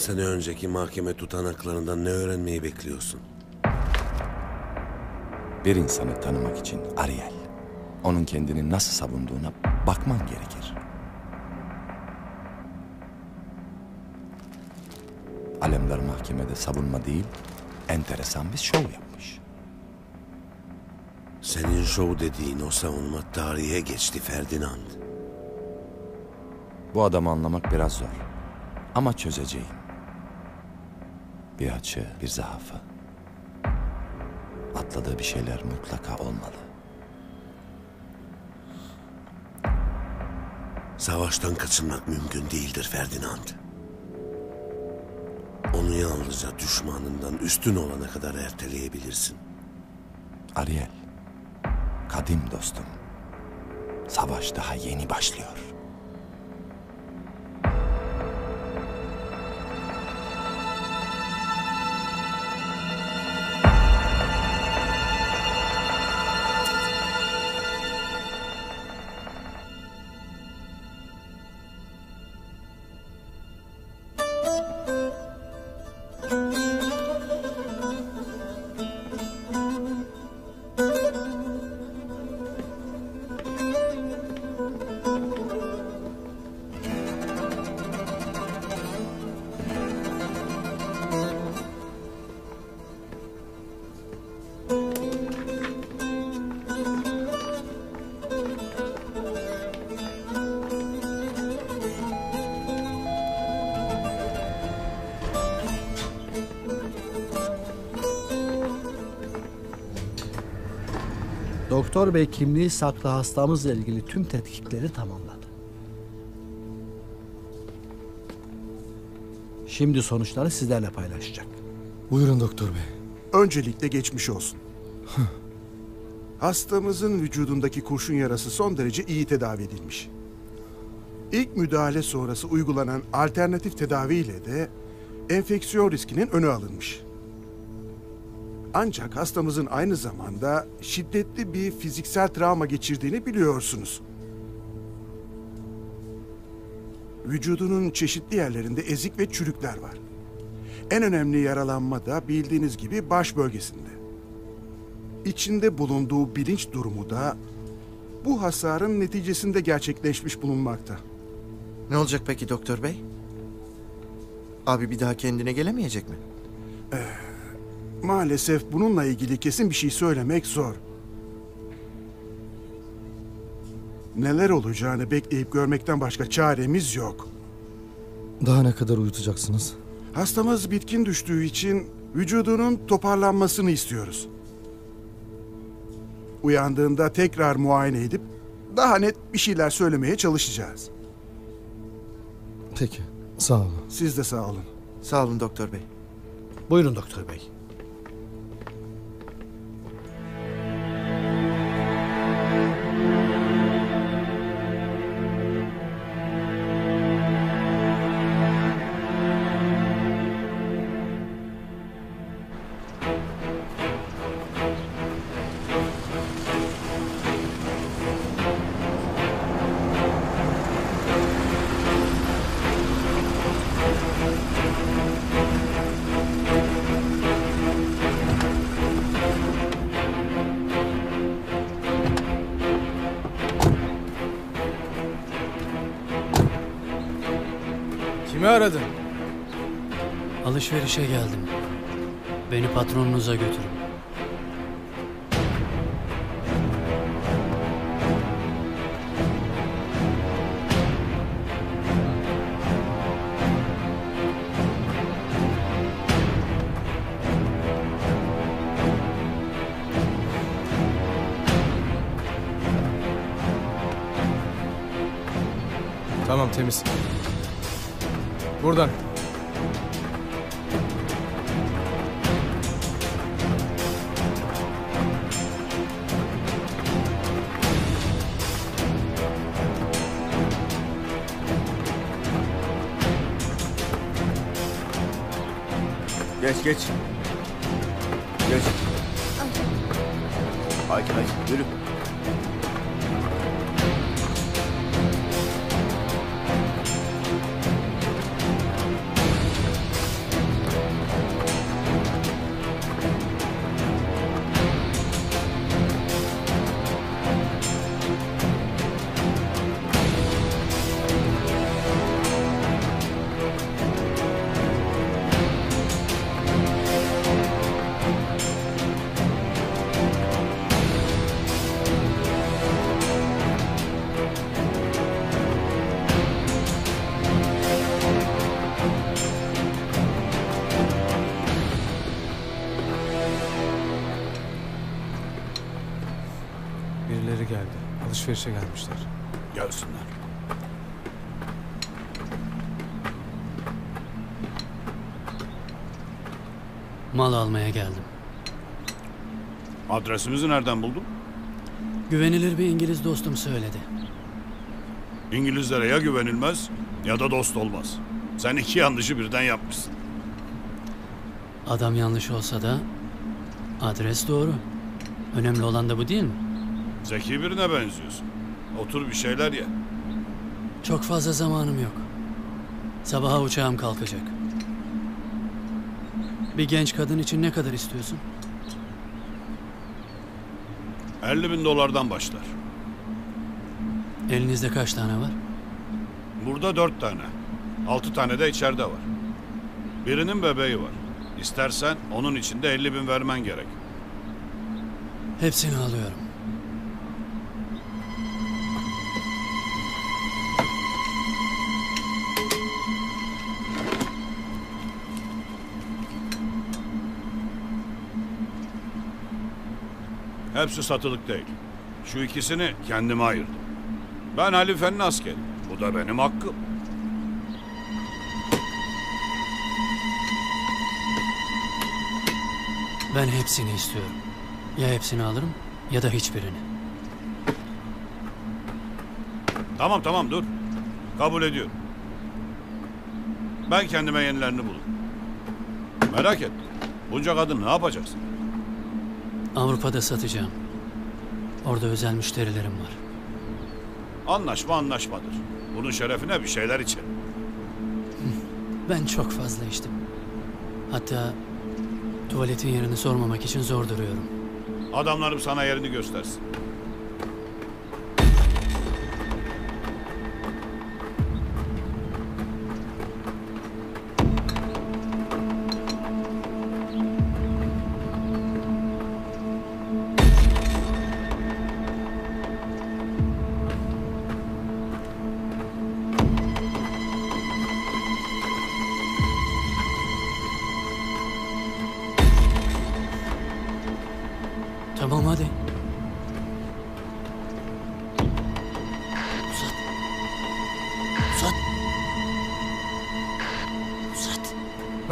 Sene önceki mahkeme tutanaklarından ne öğrenmeyi bekliyorsun? Bir insanı tanımak için Ariel, onun kendini nasıl savunduğuna bakman gerekir. Alemdar mahkemede savunma değil, enteresan bir şov yapmış. Senin şov dediğin o savunma tarihe geçti Ferdinand. Bu adamı anlamak biraz zor. Ama çözeceğim. Bir açı, bir zaafı. Atladığı bir şeyler mutlaka olmalı. Savaştan kaçınmak mümkün değildir Ferdinand. Onu yalnızca düşmanından üstün olana kadar erteleyebilirsin. Ariel, kadim dostum. Savaş daha yeni başlıyor. Doktor bey kimliği saklı hastamızla ilgili tüm tetkikleri tamamladı. Şimdi sonuçları sizlerle paylaşacak. Buyurun doktor bey. Öncelikle geçmiş olsun. Hastamızın vücudundaki kurşun yarası son derece iyi tedavi edilmiş. İlk müdahale sonrası uygulanan alternatif tedaviyle de enfeksiyon riskinin önü alınmış. Ancak hastamızın aynı zamanda şiddetli bir fiziksel travma geçirdiğini biliyorsunuz. Vücudunun çeşitli yerlerinde ezik ve çürükler var. En önemli yaralanma da bildiğiniz gibi baş bölgesinde. İçinde bulunduğu bilinç durumu da bu hasarın neticesinde gerçekleşmiş bulunmakta. Ne olacak peki doktor bey? Abi bir daha kendine gelemeyecek mi? Maalesef bununla ilgili kesin bir şey söylemek zor. Neler olacağını bekleyip görmekten başka çaremiz yok. Daha ne kadar uyutacaksınız? Hastamız bitkin düştüğü için vücudunun toparlanmasını istiyoruz. Uyandığında tekrar muayene edip daha net bir şeyler söylemeye çalışacağız. Peki, sağ olun. Siz de sağ olun. Sağ olun doktor bey. Buyurun doktor bey. Alışverişe geldim. Beni patronunuza götürün. Tamam temiz. Alışverişe gelmişler. Gelsinler. Mal almaya geldim. Adresimizi nereden buldun? Güvenilir bir İngiliz dostum söyledi. İngilizlere ya güvenilmez ya da dost olmaz. Sen iki yanlışı birden yapmışsın. Adam yanlış olsa da adres doğru. Önemli olan da bu değil mi? Zeki birine benziyorsun. Otur bir şeyler ye. Çok fazla zamanım yok. Sabaha uçağım kalkacak. Bir genç kadın için ne kadar istiyorsun? 50 bin dolardan başlar. Elinizde kaç tane var? Burada dört tane. Altı tane de içeride var. Birinin bebeği var. İstersen onun için de 50 bin vermen gerek. Hepsini alıyorum. Hepsi satılık değil. Şu ikisini kendime ayırdım. Ben halifenin askeri. Bu da benim hakkım. Ben hepsini istiyorum. Ya hepsini alırım ya da hiçbirini. Tamam tamam dur. Kabul ediyorum. Ben kendime yenilerini bulurum. Merak et. Bunca kadın ne yapacaksın? Avrupa'da satacağım. Orada özel müşterilerim var. Anlaşma anlaşmadır. Bunun şerefine bir şeyler içelim. Ben çok fazla içtim. Hatta tuvaletin yerini sormamak için zor duruyorum. Adamlarım sana yerini göstersin.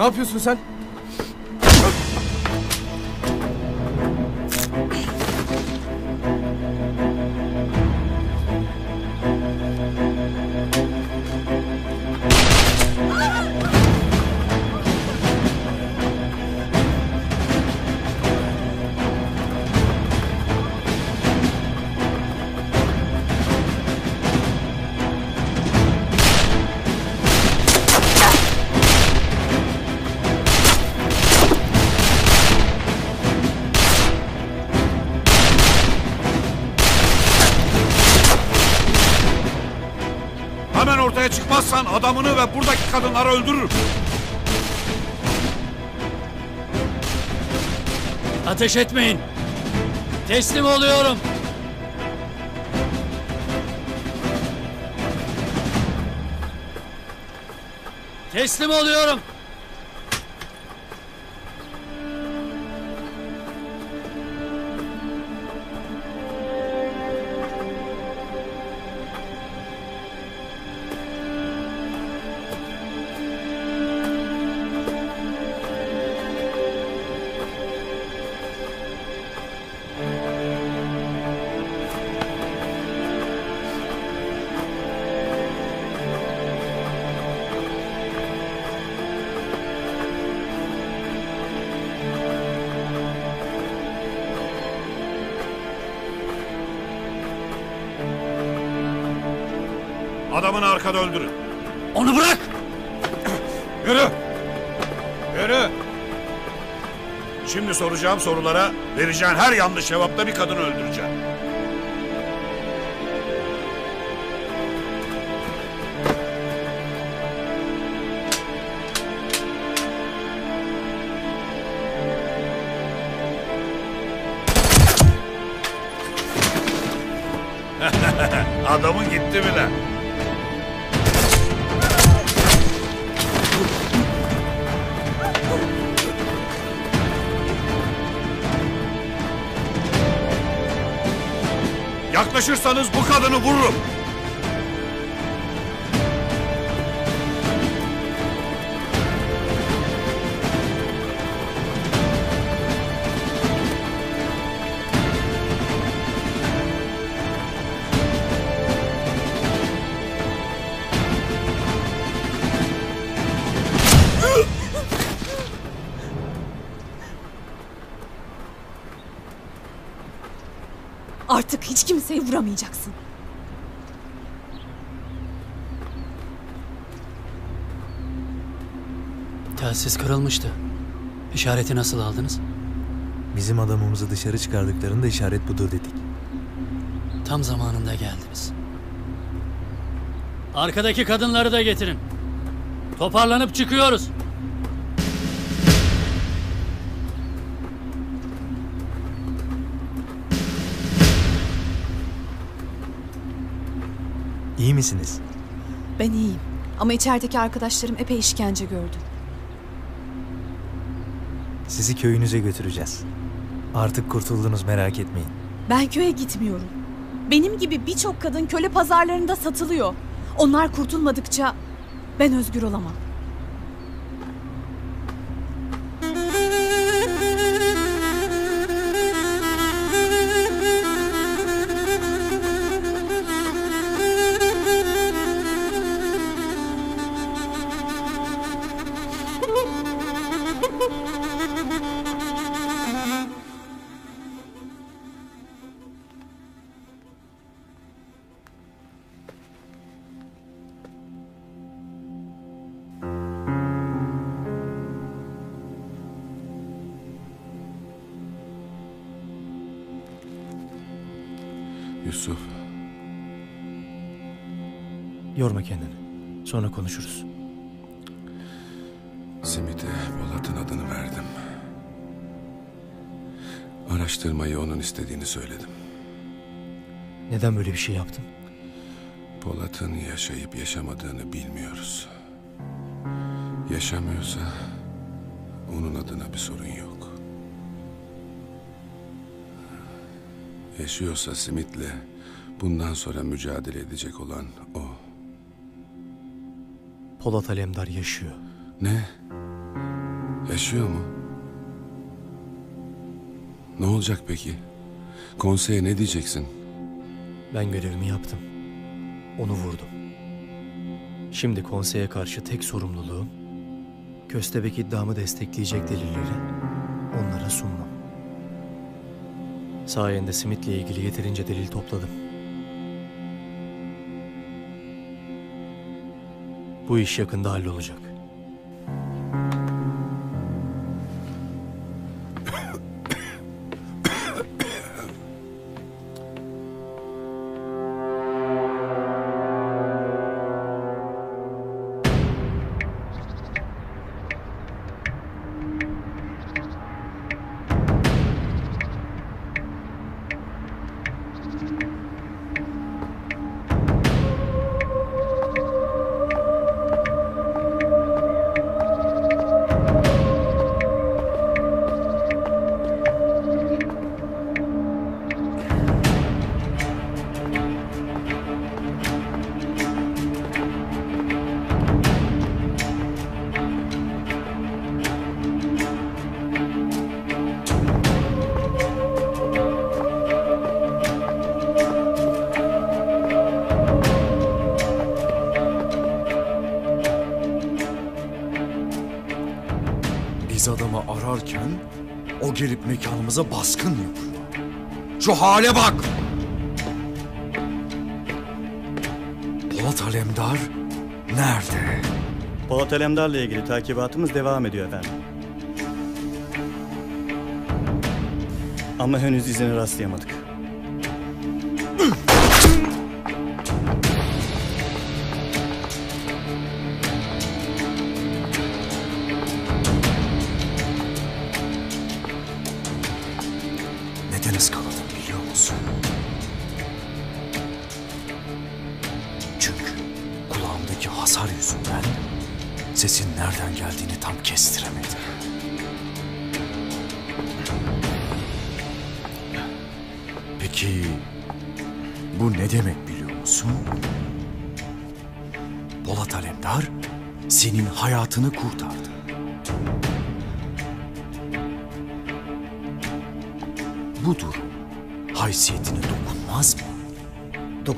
Ne yapıyorsun sen? Ortaya çıkmazsan adamını ve buradaki kadınları öldürürüm. Ateş etmeyin. Teslim oluyorum. Teslim oluyorum. Adamını arkada öldürün. Onu bırak. Yürü. Yürü. Şimdi soracağım sorulara vereceğin her yanlış cevapta bir kadını öldüreceğim. Yaklaşırsanız bu kadını vururum. Vuramayacaksın. Telsiz kırılmıştı. İşareti nasıl aldınız? Bizim adamımızı dışarı çıkardıklarında işaret budur dedik. Tam zamanında geldiniz. Arkadaki kadınları da getirin. Toparlanıp çıkıyoruz. İyi misiniz? Ben iyiyim. Ama içerideki arkadaşlarım epey işkence gördü. Sizi köyünüze götüreceğiz. Artık kurtuldunuz merak etmeyin. Ben köye gitmiyorum. Benim gibi birçok kadın köle pazarlarında satılıyor. Onlar kurtulmadıkça ben özgür olamam. Neden böyle bir şey yaptın? Polat'ın yaşayıp yaşamadığını bilmiyoruz. Yaşamıyorsa onun adına bir sorun yok. Yaşıyorsa Simit'le bundan sonra mücadele edecek olan o. Polat Alemdar yaşıyor. Ne? Yaşıyor mu? Ne olacak peki? Konseye ne diyeceksin? Ben görevimi yaptım. Onu vurdum. Şimdi konseye karşı tek sorumluluğum köstebek iddiamı destekleyecek delilleri onlara sunmam. Sayende Smith'le ilgili yeterince delil topladım. Bu iş yakında hallolacak. Hale bak! Polat Alemdar nerede? Polat Alemdar'la ilgili takibatımız devam ediyor efendim. Ama henüz izine rastlayamadık.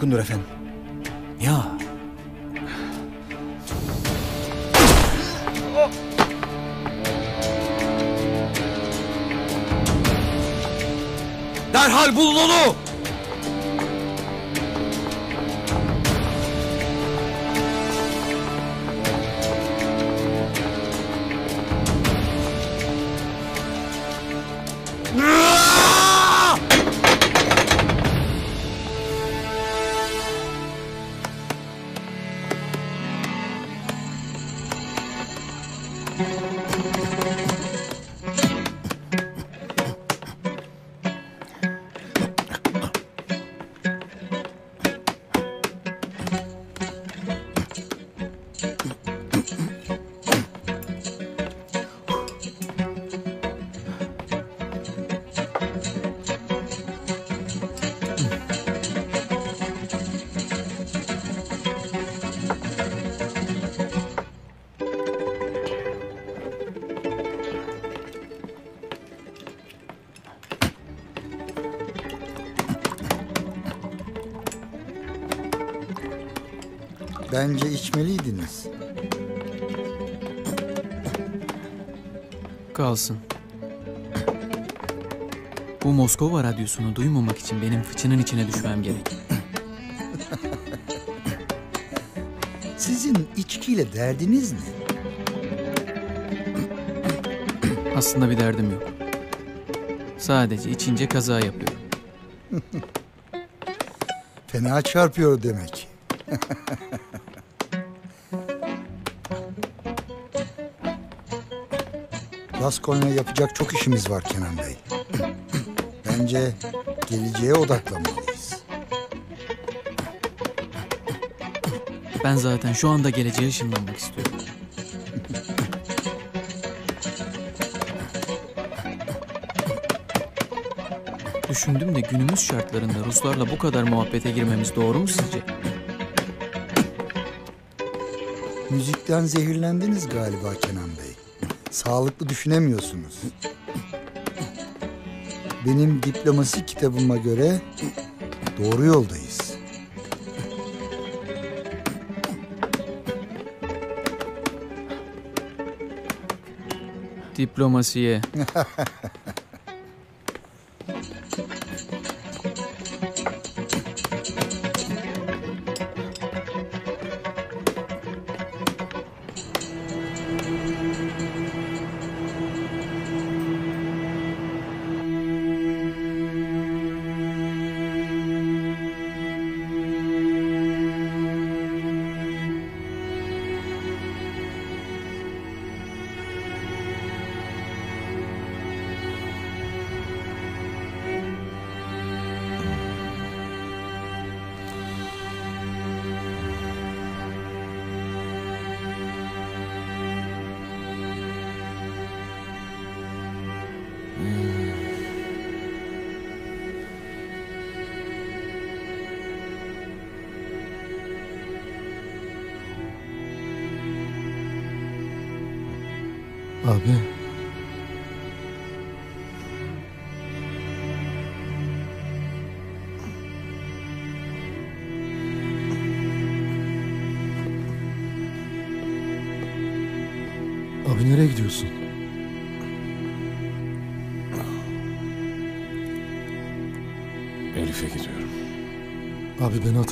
Dokundur efendim. Bence içmeliydiniz. Kalsın. Bu Moskova radyosunu duymamak için benim fıçının içine düşmem gerek. Sizin içkiyle derdiniz ne? Aslında bir derdim yok. Sadece içince kaza yapıyorum. Fena çarpıyor demek. Laskonya yapacak çok işimiz var Kenan Bey. Bence geleceğe odaklanmalıyız. Ben zaten şu anda geleceğe ışınlanmak istiyorum. Düşündüm de günümüz şartlarında Ruslarla bu kadar muhabbete girmemiz doğru mu sizce? Müzikten zehirlendiniz galiba Kenan Bey. Sağlıklı düşünemiyorsunuz. Benim diplomasi kitabıma göre doğru yoldayız. Diplomasiye.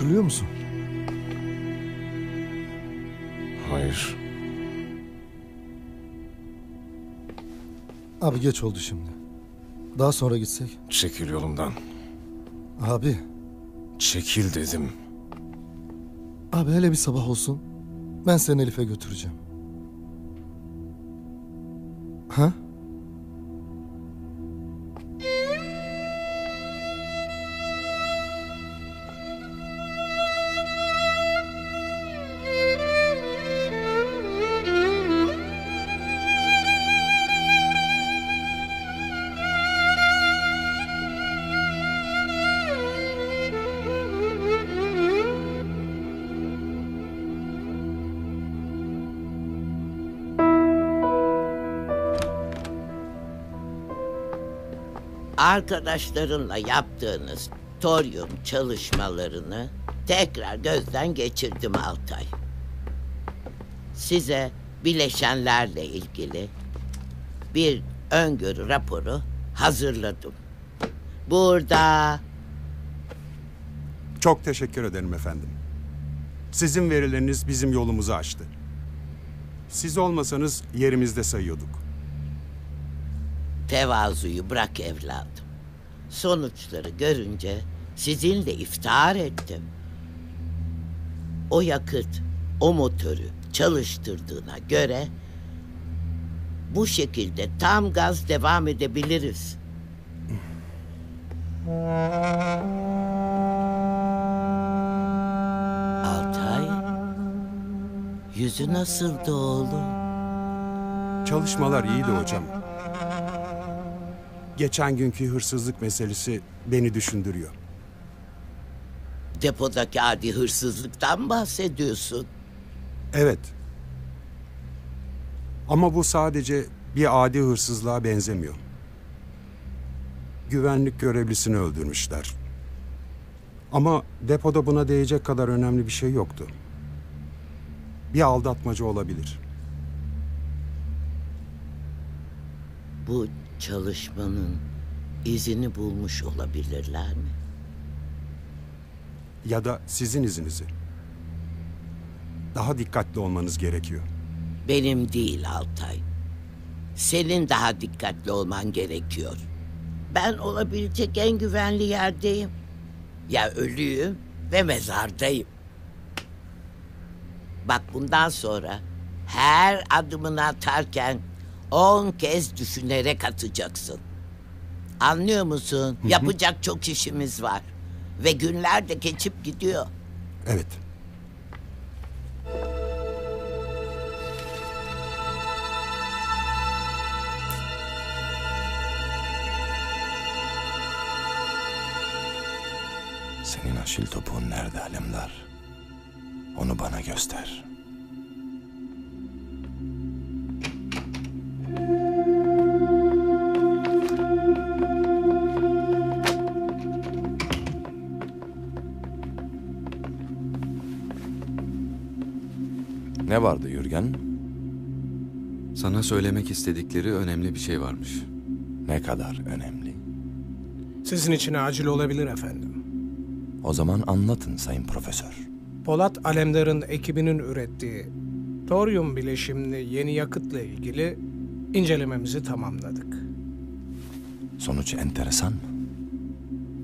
hatırlıyor musun? Hayır. Abi geç oldu şimdi. Daha sonra gitsek. Çekil yolumdan. Abi. Çekil dedim. Abi hele bir sabah olsun. Ben seni Elif'e götüreceğim. Arkadaşlarınla yaptığınız toryum çalışmalarını tekrar gözden geçirdim Altay. Size bileşenlerle ilgili bir öngörü raporu hazırladım. Burada Çok teşekkür ederim efendim. Sizin verileriniz bizim yolumuzu açtı. Siz olmasanız yerimizde sayıyorduk. tevazuyu bırak evladım. Sonuçları görünce sizinle iftihar ettim. O yakıt, o motoru çalıştırdığına göre bu şekilde tam gaz devam edebiliriz. Altay, yüzü nasıldı oğlum? Çalışmalar iyiydi hocam. Geçen günkü hırsızlık meselesi beni düşündürüyor. Depodaki adi hırsızlıktan bahsediyorsun. Evet. Ama bu sadece bir adi hırsızlığa benzemiyor. Güvenlik görevlisini öldürmüşler. Ama depoda buna değecek kadar önemli bir şey yoktu. Bir aldatmaca olabilir. Bu çalışmanın izini bulmuş olabilirler mi? Ya da sizin izinizi. Daha dikkatli olmanız gerekiyor. Benim değil Altay. Senin daha dikkatli olman gerekiyor. Ben olabilecek en güvenli yerdeyim. Ya ölüyüm ve mezardayım. Bak bundan sonra her adımını atarken on kez düşünerek atacaksın. Anlıyor musun? Yapacak çok işimiz var. Ve günler de geçip gidiyor. Evet. Senin aşil topuğun nerede Alemdar? Onu bana göster. Ne vardı Yürgen? Sana söylemek istedikleri önemli bir şey varmış. Ne kadar önemli? Sizin için acil olabilir efendim. O zaman anlatın Sayın Profesör. Polat Alemdar'ın ekibinin ürettiği toryum bileşimli yeni yakıtla ilgili incelememizi tamamladık. Sonuç enteresan mı?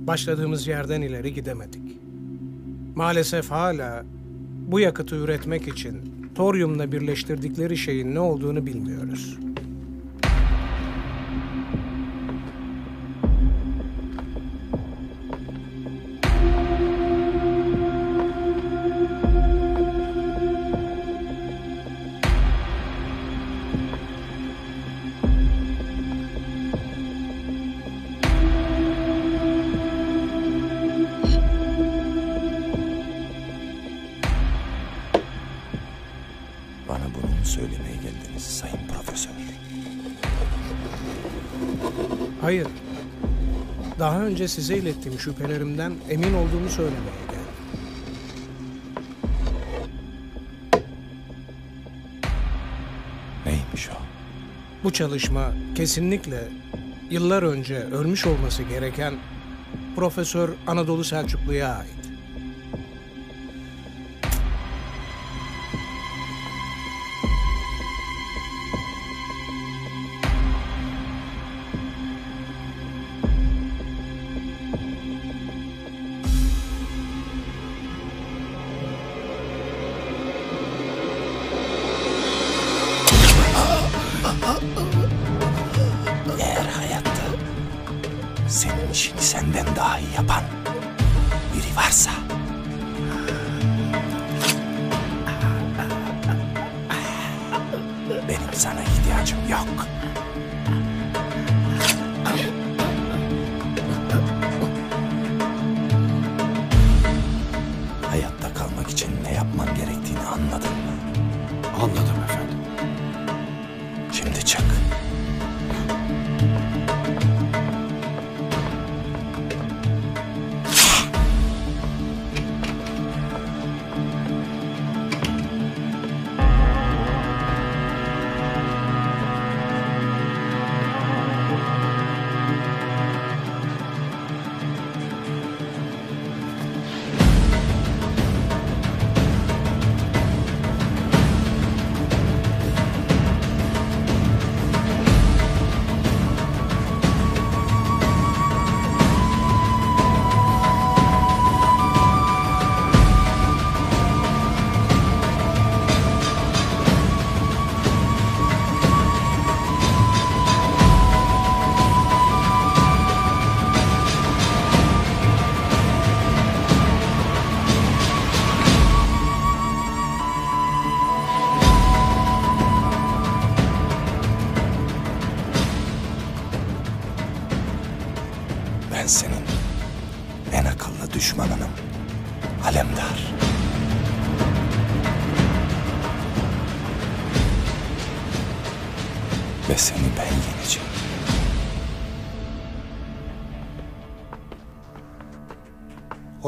Başladığımız yerden ileri gidemedik. Maalesef hala bu yakıtı üretmek için toryumla birleştirdikleri şeyin ne olduğunu bilmiyoruz. Önce size ilettiğim şüphelerimden emin olduğumu söylemeye geldim. Neymiş o? Bu çalışma kesinlikle yıllar önce ölmüş olması gereken Profesör Anadolu Selçuklu'ya ait.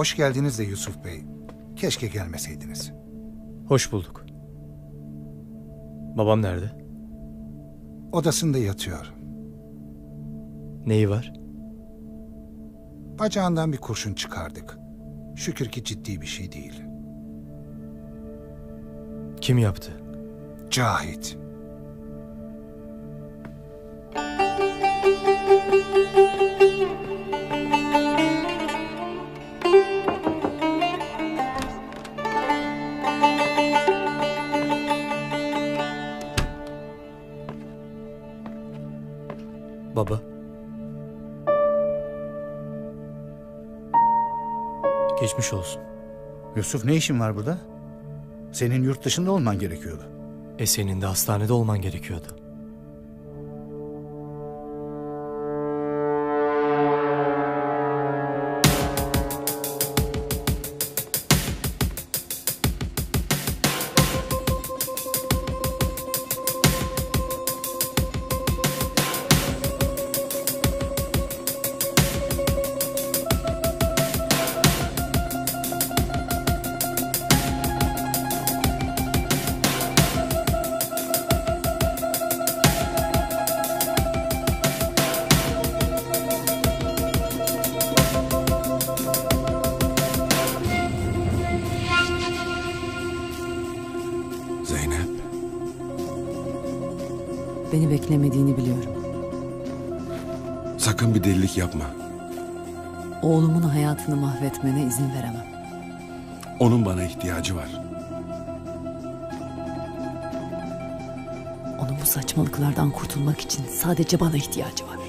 Hoş geldiniz de Yusuf Bey. Keşke gelmeseydiniz. Hoş bulduk. Babam nerede? Odasında yatıyor. Neyi var? Bacağından bir kurşun çıkardık. Şükür ki ciddi bir şey değil. Kim yaptı? Cahit. Yusuf ne işin var burada? Senin yurt dışında olman gerekiyordu. E senin de hastanede olman gerekiyordu. Beni beklemediğini biliyorum. Sakın bir delilik yapma. Oğlumun hayatını mahvetmene izin veremem. Onun bana ihtiyacı var. Onun bu saçmalıklardan kurtulmak için sadece bana ihtiyacı var.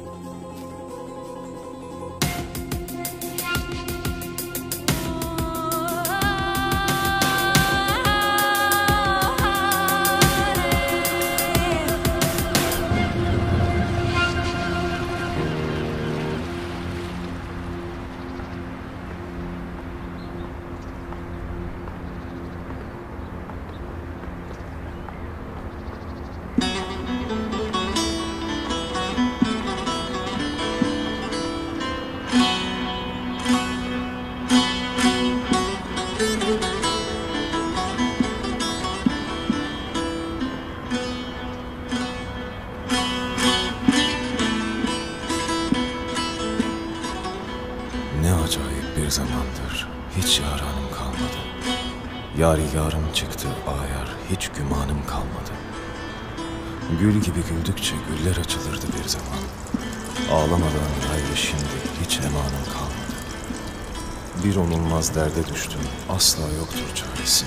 Derde düştüm. Asla yoktur çaresi.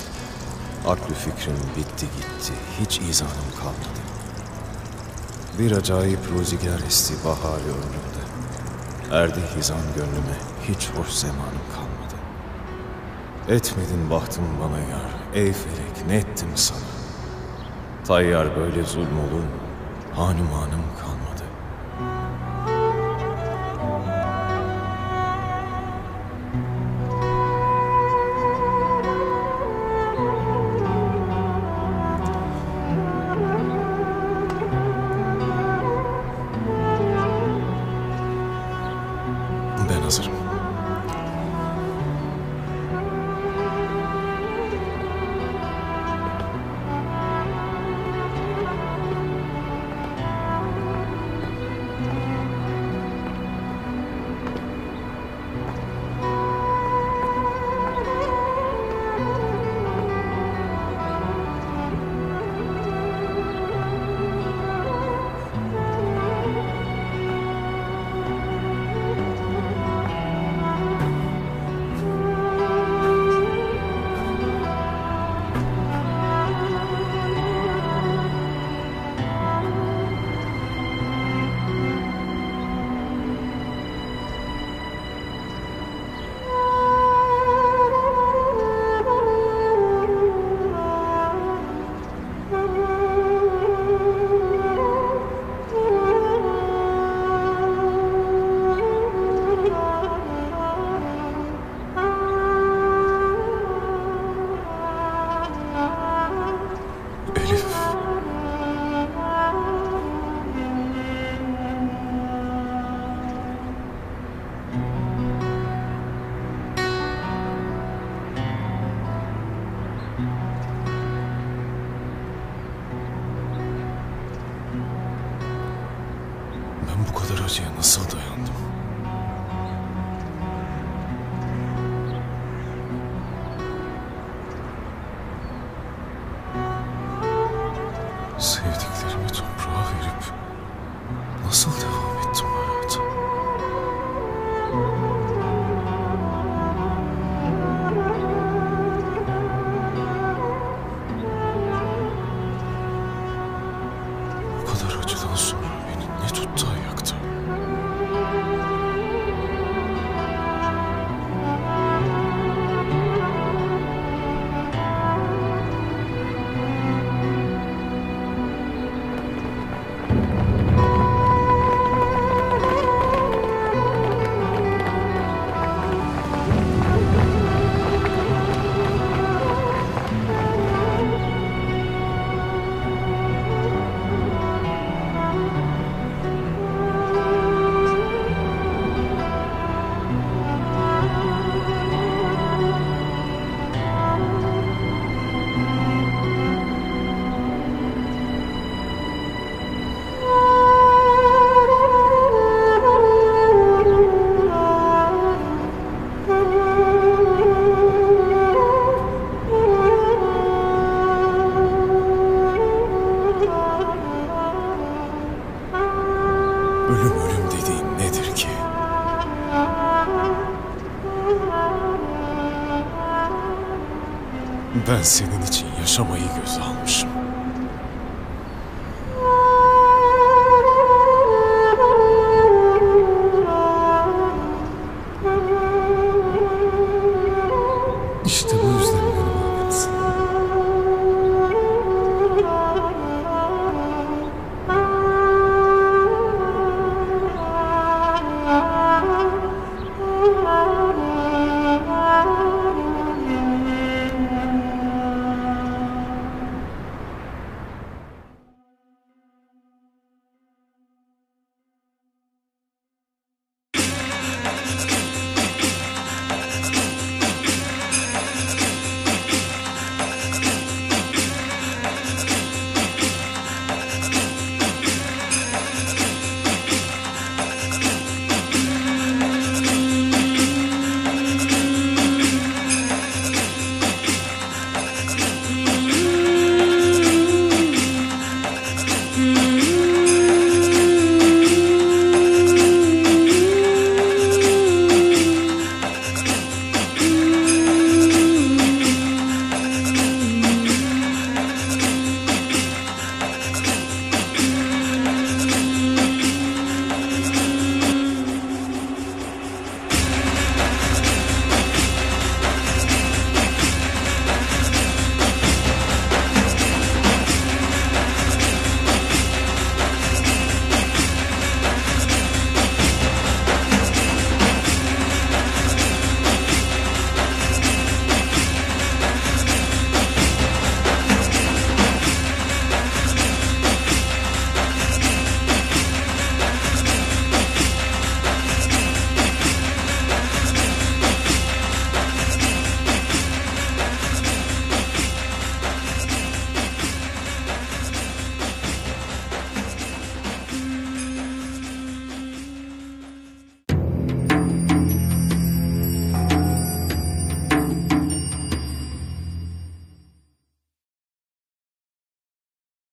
Aklı fikrim bitti gitti. Hiç izanım kalmadı. Bir acayip rüzgar esti bahar ömrümde. Erdi hizan gönlüme hiç hoş zamanım kalmadı. Etmedin bahtım bana yar, ey felek ne ettim sana? Tayyar böyle zulm olur mu? Hanumanım kalmadı. Sevdiklerimi toprağa verip nasıl devam Ben senin için yaşamayı göze almışım.